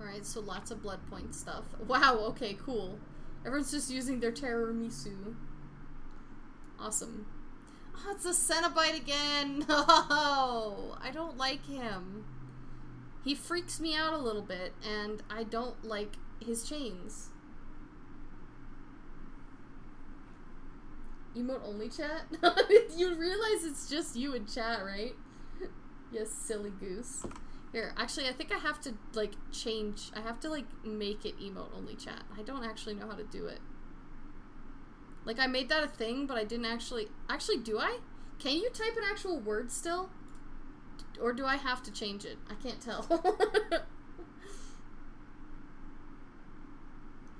Alright, so lots of blood point stuff. Wow, okay, cool. Everyone's just using their Tiramisu. Awesome. Oh, it's a Cenobite again! No! I don't like him. He freaks me out a little bit, and I don't like his chains. Emote only chat? you realize it's just you in chat, right? yes, silly goose. Here, actually, I think I have to, like, change. I have to, like, make it emote only chat. I don't actually know how to do it. Like, I made that a thing, but I didn't actually... Actually, do I? Can you type an actual word still? Or do I have to change it? I can't tell.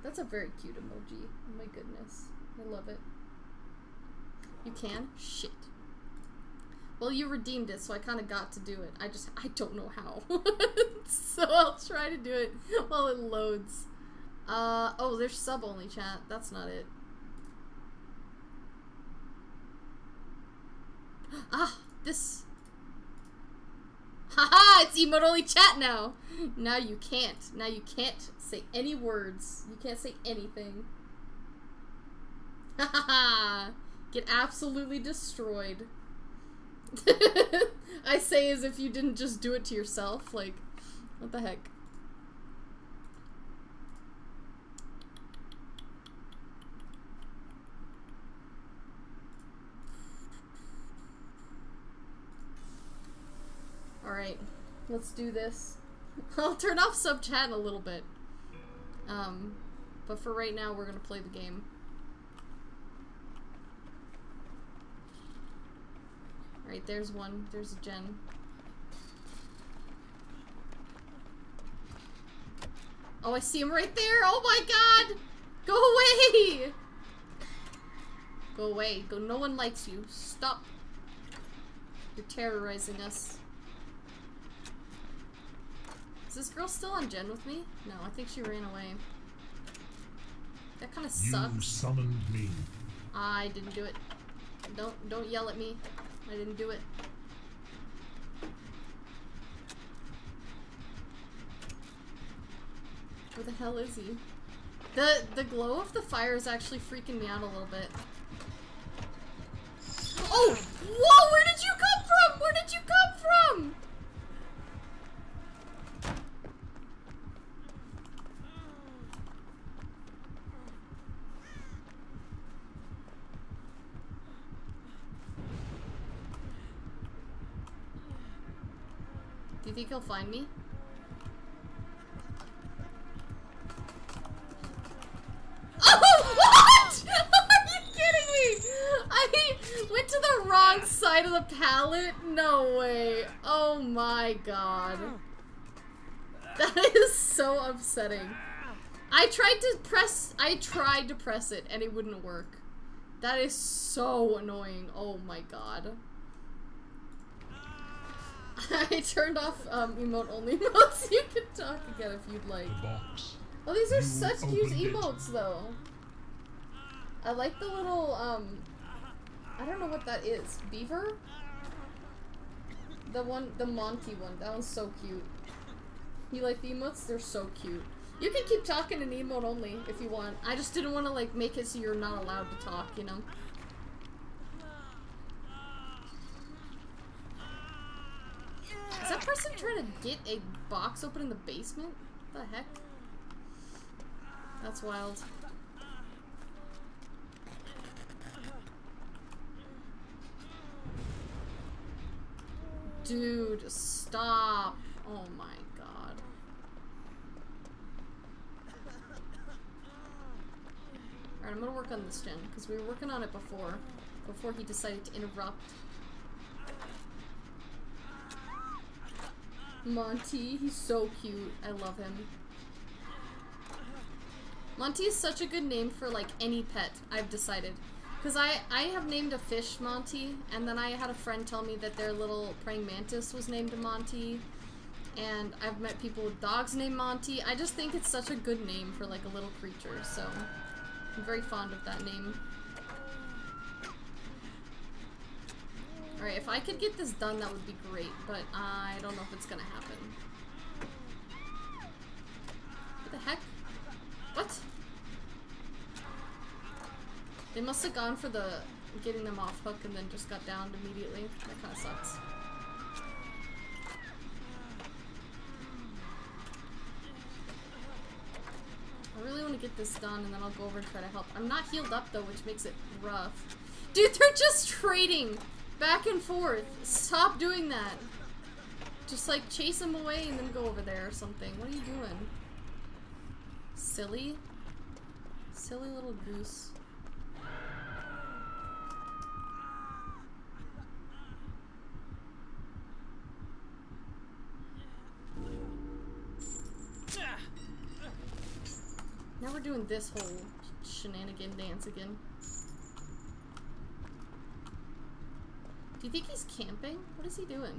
That's a very cute emoji. Oh my goodness. I love it. You can? Shit. Well, you redeemed it, so I kind of got to do it. I just, I don't know how. so I'll try to do it while it loads. Uh, oh, there's sub-only chat. That's not it. Ah, this. Haha, it's emote only chat now. Now you can't. Now you can't say any words. You can't say anything. Haha, get absolutely destroyed. I say as if you didn't just do it to yourself. Like, what the heck? Alright, let's do this. I'll turn off sub chat a little bit. Um, but for right now, we're gonna play the game. Alright, there's one. There's a gen. Oh, I see him right there! Oh my god! Go away! Go away. Go. No one likes you. Stop. You're terrorizing us. Is this girl still on gen with me? No, I think she ran away. That kind of sucks.
You summoned me.
I didn't do it. Don't don't yell at me. I didn't do it. Where the hell is he? The the glow of the fire is actually freaking me out a little bit. Oh! Whoa! Where did you come from? Where did you come from? Think he'll find me? Oh, what? Are you kidding me? I went to the wrong side of the pallet? No way. Oh my god. That is so upsetting. I tried to press, I tried to press it and it wouldn't work. That is so annoying. Oh my god. I turned off um, emote only emotes. You can talk again if you'd like. Oh, these are
You
such cute
it.
emotes, though. I like the little, um, I don't know what that is. Beaver? The one, the Monty one. That one's so cute. You like the emotes? They're so cute. You can keep talking in emote only if you want. I just didn't want to, like, make it so you're not allowed to talk, you know? Person trying to get a box open in the basement? What the heck? That's wild. Dude, stop. Oh my god. Alright, I'm gonna work on this gen, because we were working on it before. Before he decided to interrupt. Monty, he's so cute. I love him. Monty is such a good name for like any pet, I've decided. Because I, I have named a fish Monty, and then I had a friend tell me that their little praying mantis was named Monty. And I've met people with dogs named Monty. I just think it's such a good name for like a little creature, so I'm very fond of that name. Alright, if I could get this done, that would be great, but I don't know if it's gonna happen. What the heck? What? They must have gone for the getting them off hook and then just got downed immediately. That kind of sucks. I really want to get this done and then I'll go over and try to help. I'm not healed up though, which makes it rough. Dude, they're just trading back and forth. Stop doing that. Just like chase them away and then go over there or something. What are you doing? Silly? Silly little goose. Now we're doing this whole shenanigan dance again. Do you think he's camping? What is he doing?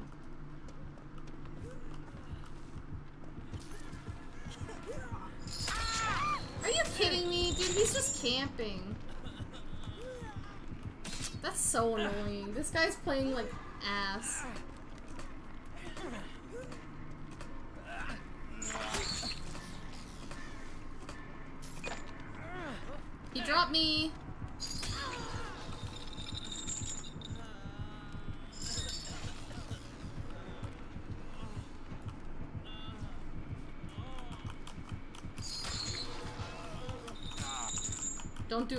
Are you kidding me? Dude, he's just camping. That's so annoying. This guy's playing like ass. He dropped me.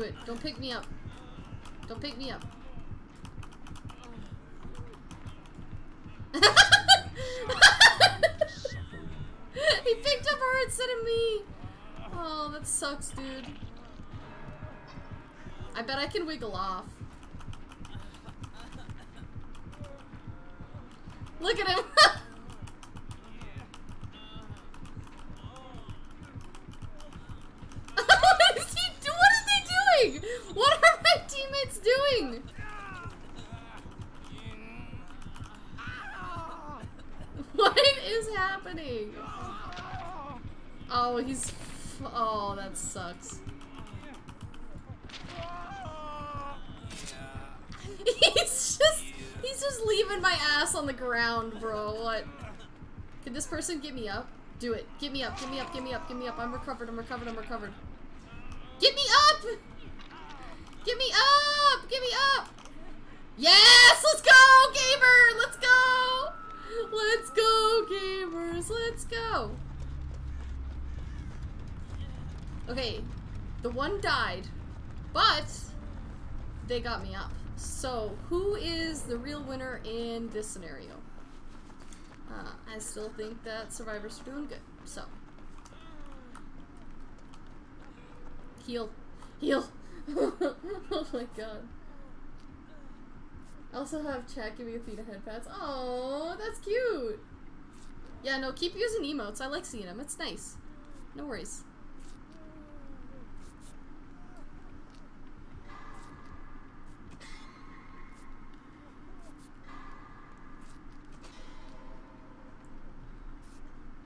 Do it. Don't pick me up. Don't pick me up. he picked up her instead of me. Oh, that sucks, dude. I bet I can wiggle off. Look at him. Person get me up? Do it. Get me up. Get me up. Get me up. Get me up. I'm recovered. I'm recovered. I'm recovered. Get me up! Get me up! Get me up! Yes! Let's go, gamer! Let's go! Let's go, gamers! Let's go! Okay, the one died, but they got me up. So, who is the real winner in this scenario? Uh, I still think that survivors are doing good, so. Heal. Heal! oh my god. I also have chat giving Athena head pats. Oh, that's cute! Yeah, no, keep using emotes. I like seeing them. It's nice. No worries.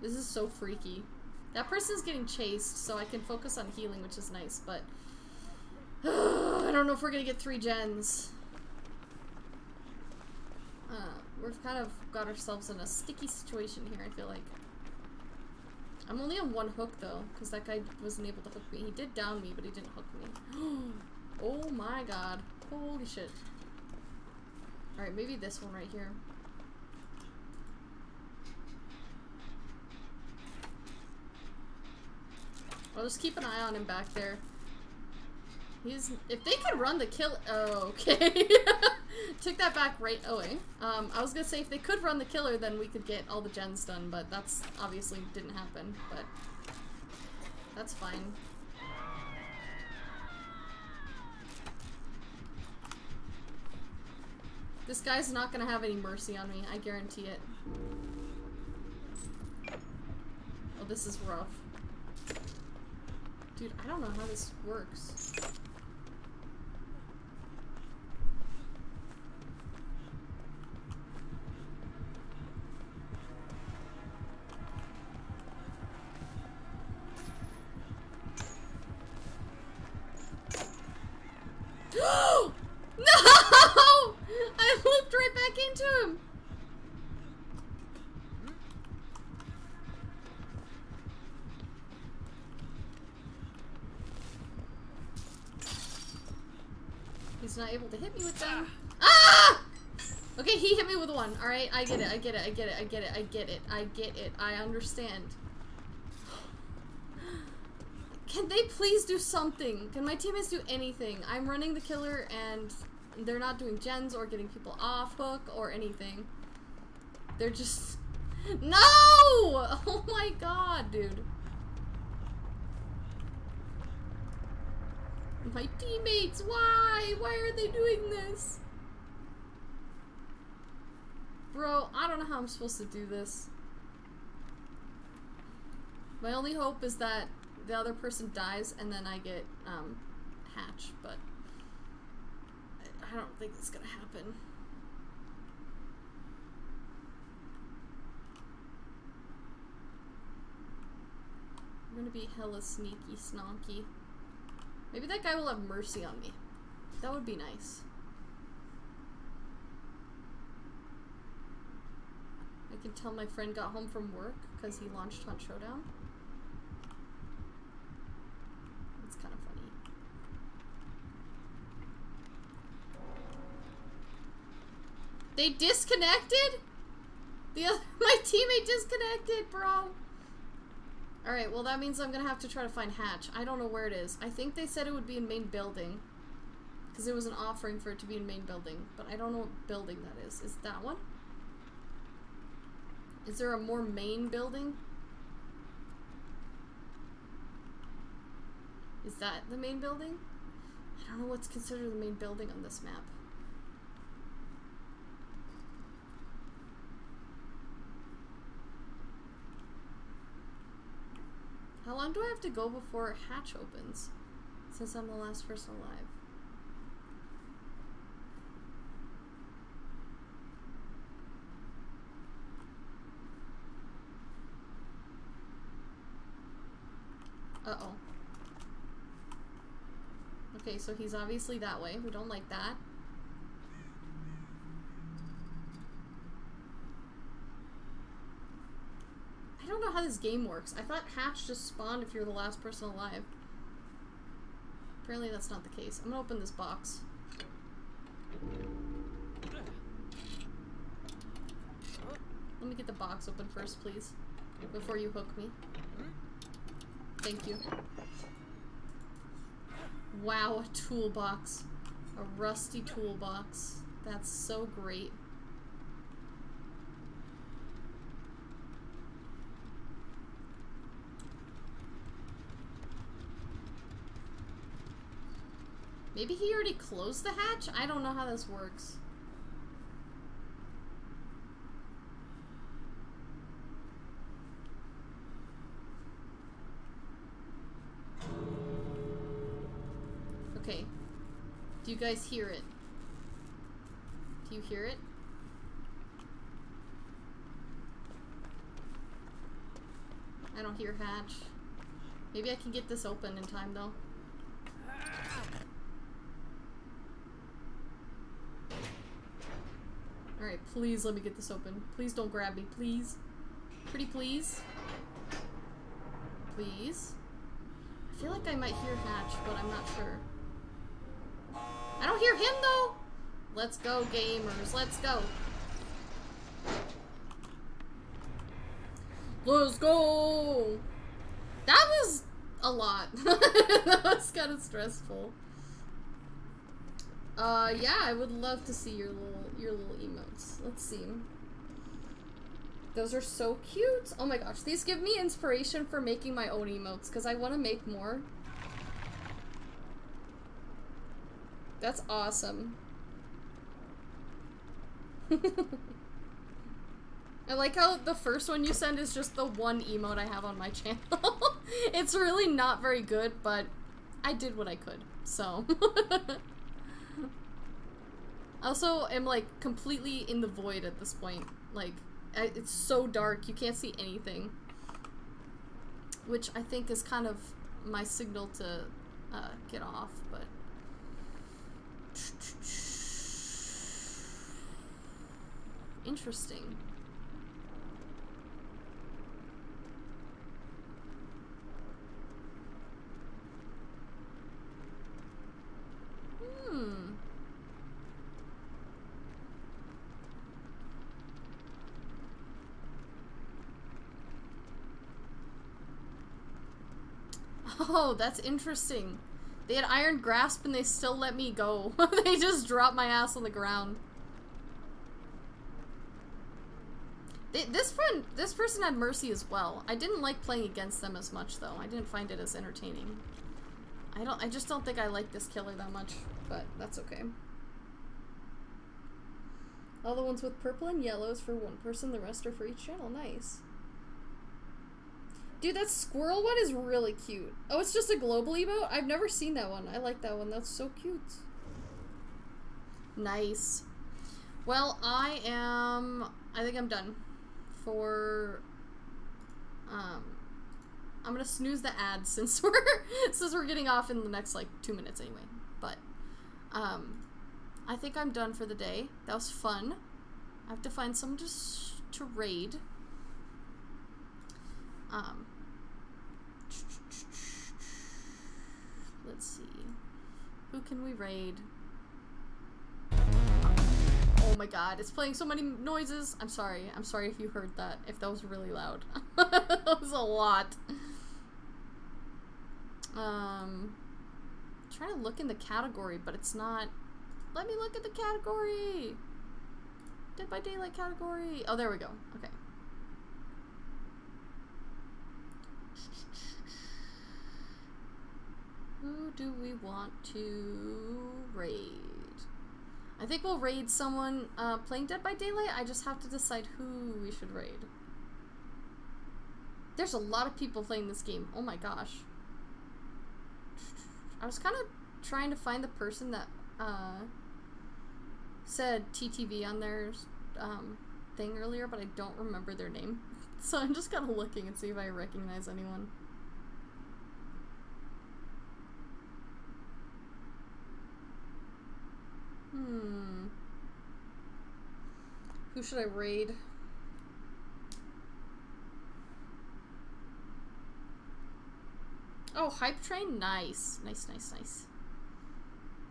This is so freaky. That person's getting chased, so I can focus on healing, which is nice, but... I don't know if we're gonna get three gens. Uh, we've kind of got ourselves in a sticky situation here, I feel like. I'm only on one hook, though, because that guy wasn't able to hook me. He did down me, but he didn't hook me. oh my god. Holy shit. Alright, maybe this one right here. I'll just keep an eye on him back there. He's if they could run the kill. Oh, okay. Took that back right away. Um, I was gonna say if they could run the killer, then we could get all the gens done, but that's obviously didn't happen. But that's fine. This guy's not gonna have any mercy on me. I guarantee it. Oh, this is rough. Dude, I don't know how this works. Not able to hit me with them. Ah! Okay, he hit me with one. Alright, I get it, I get it, I get it, I get it, I get it, I get it, I understand. Can they please do something? Can my teammates do anything? I'm running the killer and they're not doing gens or getting people off hook or anything. They're just... No! Oh my god, dude. my teammates! Why? Why are they doing this? Bro, I don't know how I'm supposed to do this. My only hope is that the other person dies and then I get, um, hatch, but I don't think it's gonna happen. I'm gonna be hella sneaky snonky. Maybe that guy will have mercy on me. That would be nice. I can tell my friend got home from work because he launched Hunt Showdown. That's kind of funny. They disconnected? The other, my teammate disconnected, bro. Alright, well that means I'm gonna have to try to find Hatch. I don't know where it is. I think they said it would be in main building. Because there was an offering for it to be in main building. But I don't know what building that is. Is that one? Is there a more main building? Is that the main building? I don't know what's considered the main building on this map. How long do I have to go before hatch opens? Since I'm the last person alive. Uh-oh. Okay, so he's obviously that way. We don't like that. I don't know how this game works. I thought hatch just spawned if you're the last person alive. Apparently that's not the case. I'm gonna open this box. Let me get the box open first, please. Before you hook me. Thank you. Wow, a toolbox. A rusty toolbox. That's so great. Maybe he already closed the hatch? I don't know how this works. Okay. Do you guys hear it? Do you hear it? I don't hear hatch. Maybe I can get this open in time though. Alright, please let me get this open. Please don't grab me, please. Pretty please. Please. I feel like I might hear Hatch, but I'm not sure. I don't hear him though! Let's go, gamers. Let's go. Let's go! That was a lot. that was kind of stressful. Uh, yeah, I would love to see your little your little emotes. Let's see. Those are so cute. Oh my gosh, these give me inspiration for making my own emotes because I want to make more. That's awesome. I like how the first one you send is just the one emote I have on my channel. it's really not very good, but I did what I could, so. I also am like completely in the void at this point. Like, I, it's so dark, you can't see anything. Which I think is kind of my signal to uh, get off, but. Interesting. Hmm. Oh, that's interesting. They had iron grasp and they still let me go. they just dropped my ass on the ground. They, this friend, this person had mercy as well. I didn't like playing against them as much though. I didn't find it as entertaining. I don't. I just don't think I like this killer that much, but that's okay. All the ones with purple and yellows for one person. The rest are for each channel. Nice. Dude, that squirrel one is really cute. Oh, it's just a global emote? I've never seen that one. I like that one. That's so cute. Nice. Well, I am... I think I'm done for... Um... I'm gonna snooze the ads since we're since we're getting off in the next like two minutes anyway. But um, I think I'm done for the day. That was fun. I have to find someone just to raid. Um, let's see. Who can we raid? Oh my god, it's playing so many noises. I'm sorry. I'm sorry if you heard that. If that was really loud. that was a lot. Um, trying to look in the category, but it's not. Let me look at the category. Dead by Daylight category. Oh, there we go. Okay. Who do we want to raid? I think we'll raid someone uh, playing Dead by Daylight. I just have to decide who we should raid. There's a lot of people playing this game. Oh my gosh. I was kind of trying to find the person that uh, said TTV on their um, thing earlier, but I don't remember their name. So I'm just kind of looking and see if I recognize anyone. Hmm. Who should I raid? Oh, Hype Train? Nice. Nice, nice, nice.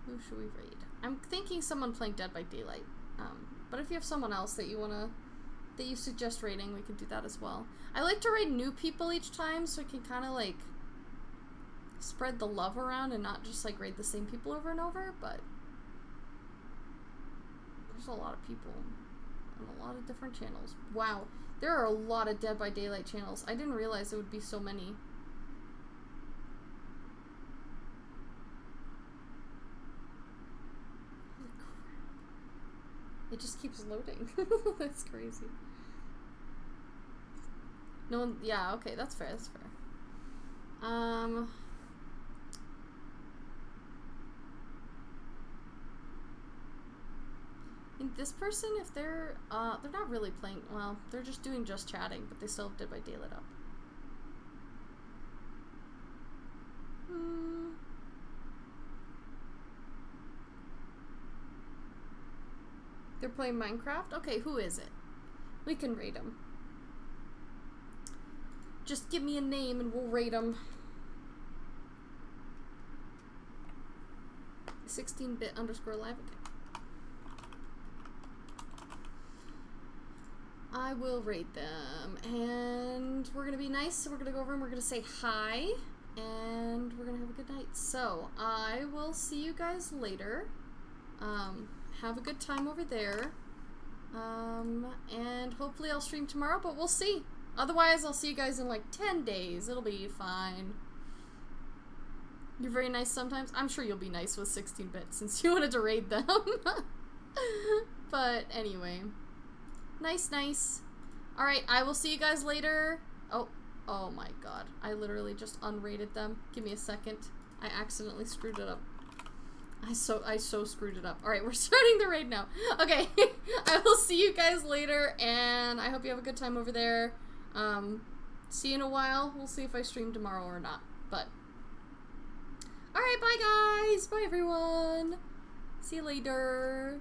Who should we raid? I'm thinking someone playing Dead by Daylight. Um, but if you have someone else that you want to, that you suggest raiding, we can do that as well. I like to raid new people each time so I can kind of like spread the love around and not just like raid the same people over and over, but there's a lot of people on a lot of different channels. Wow, there are a lot of Dead by Daylight channels. I didn't realize there would be so many. It just keeps loading. that's crazy. No one, yeah, okay, that's fair, that's fair. Um, Think this person, if they're, uh, they're not really playing, well, they're just doing just chatting, but they still Dead by Daylight up. Hmm. They're playing Minecraft? Okay, who is it? We can rate them. Just give me a name and we'll rate them. 16-bit underscore live. Okay. I will rate them. And we're going to be nice. So we're going to go over and we're going to say hi. And we're going to have a good night. So I will see you guys later. Um, have a good time over there. Um, and hopefully I'll stream tomorrow, but we'll see. Otherwise, I'll see you guys in like 10 days. It'll be fine. You're very nice sometimes. I'm sure you'll be nice with 16-bit since you wanted to raid them. but anyway. Nice, nice. Alright, I will see you guys later. Oh, oh my god. I literally just unrated them. Give me a second. I accidentally screwed it up. I so I so screwed it up. All right, we're starting the raid now. Okay, I will see you guys later, and I hope you have a good time over there. Um, see you in a while. We'll see if I stream tomorrow or not. But all right, bye guys. Bye everyone. See you later.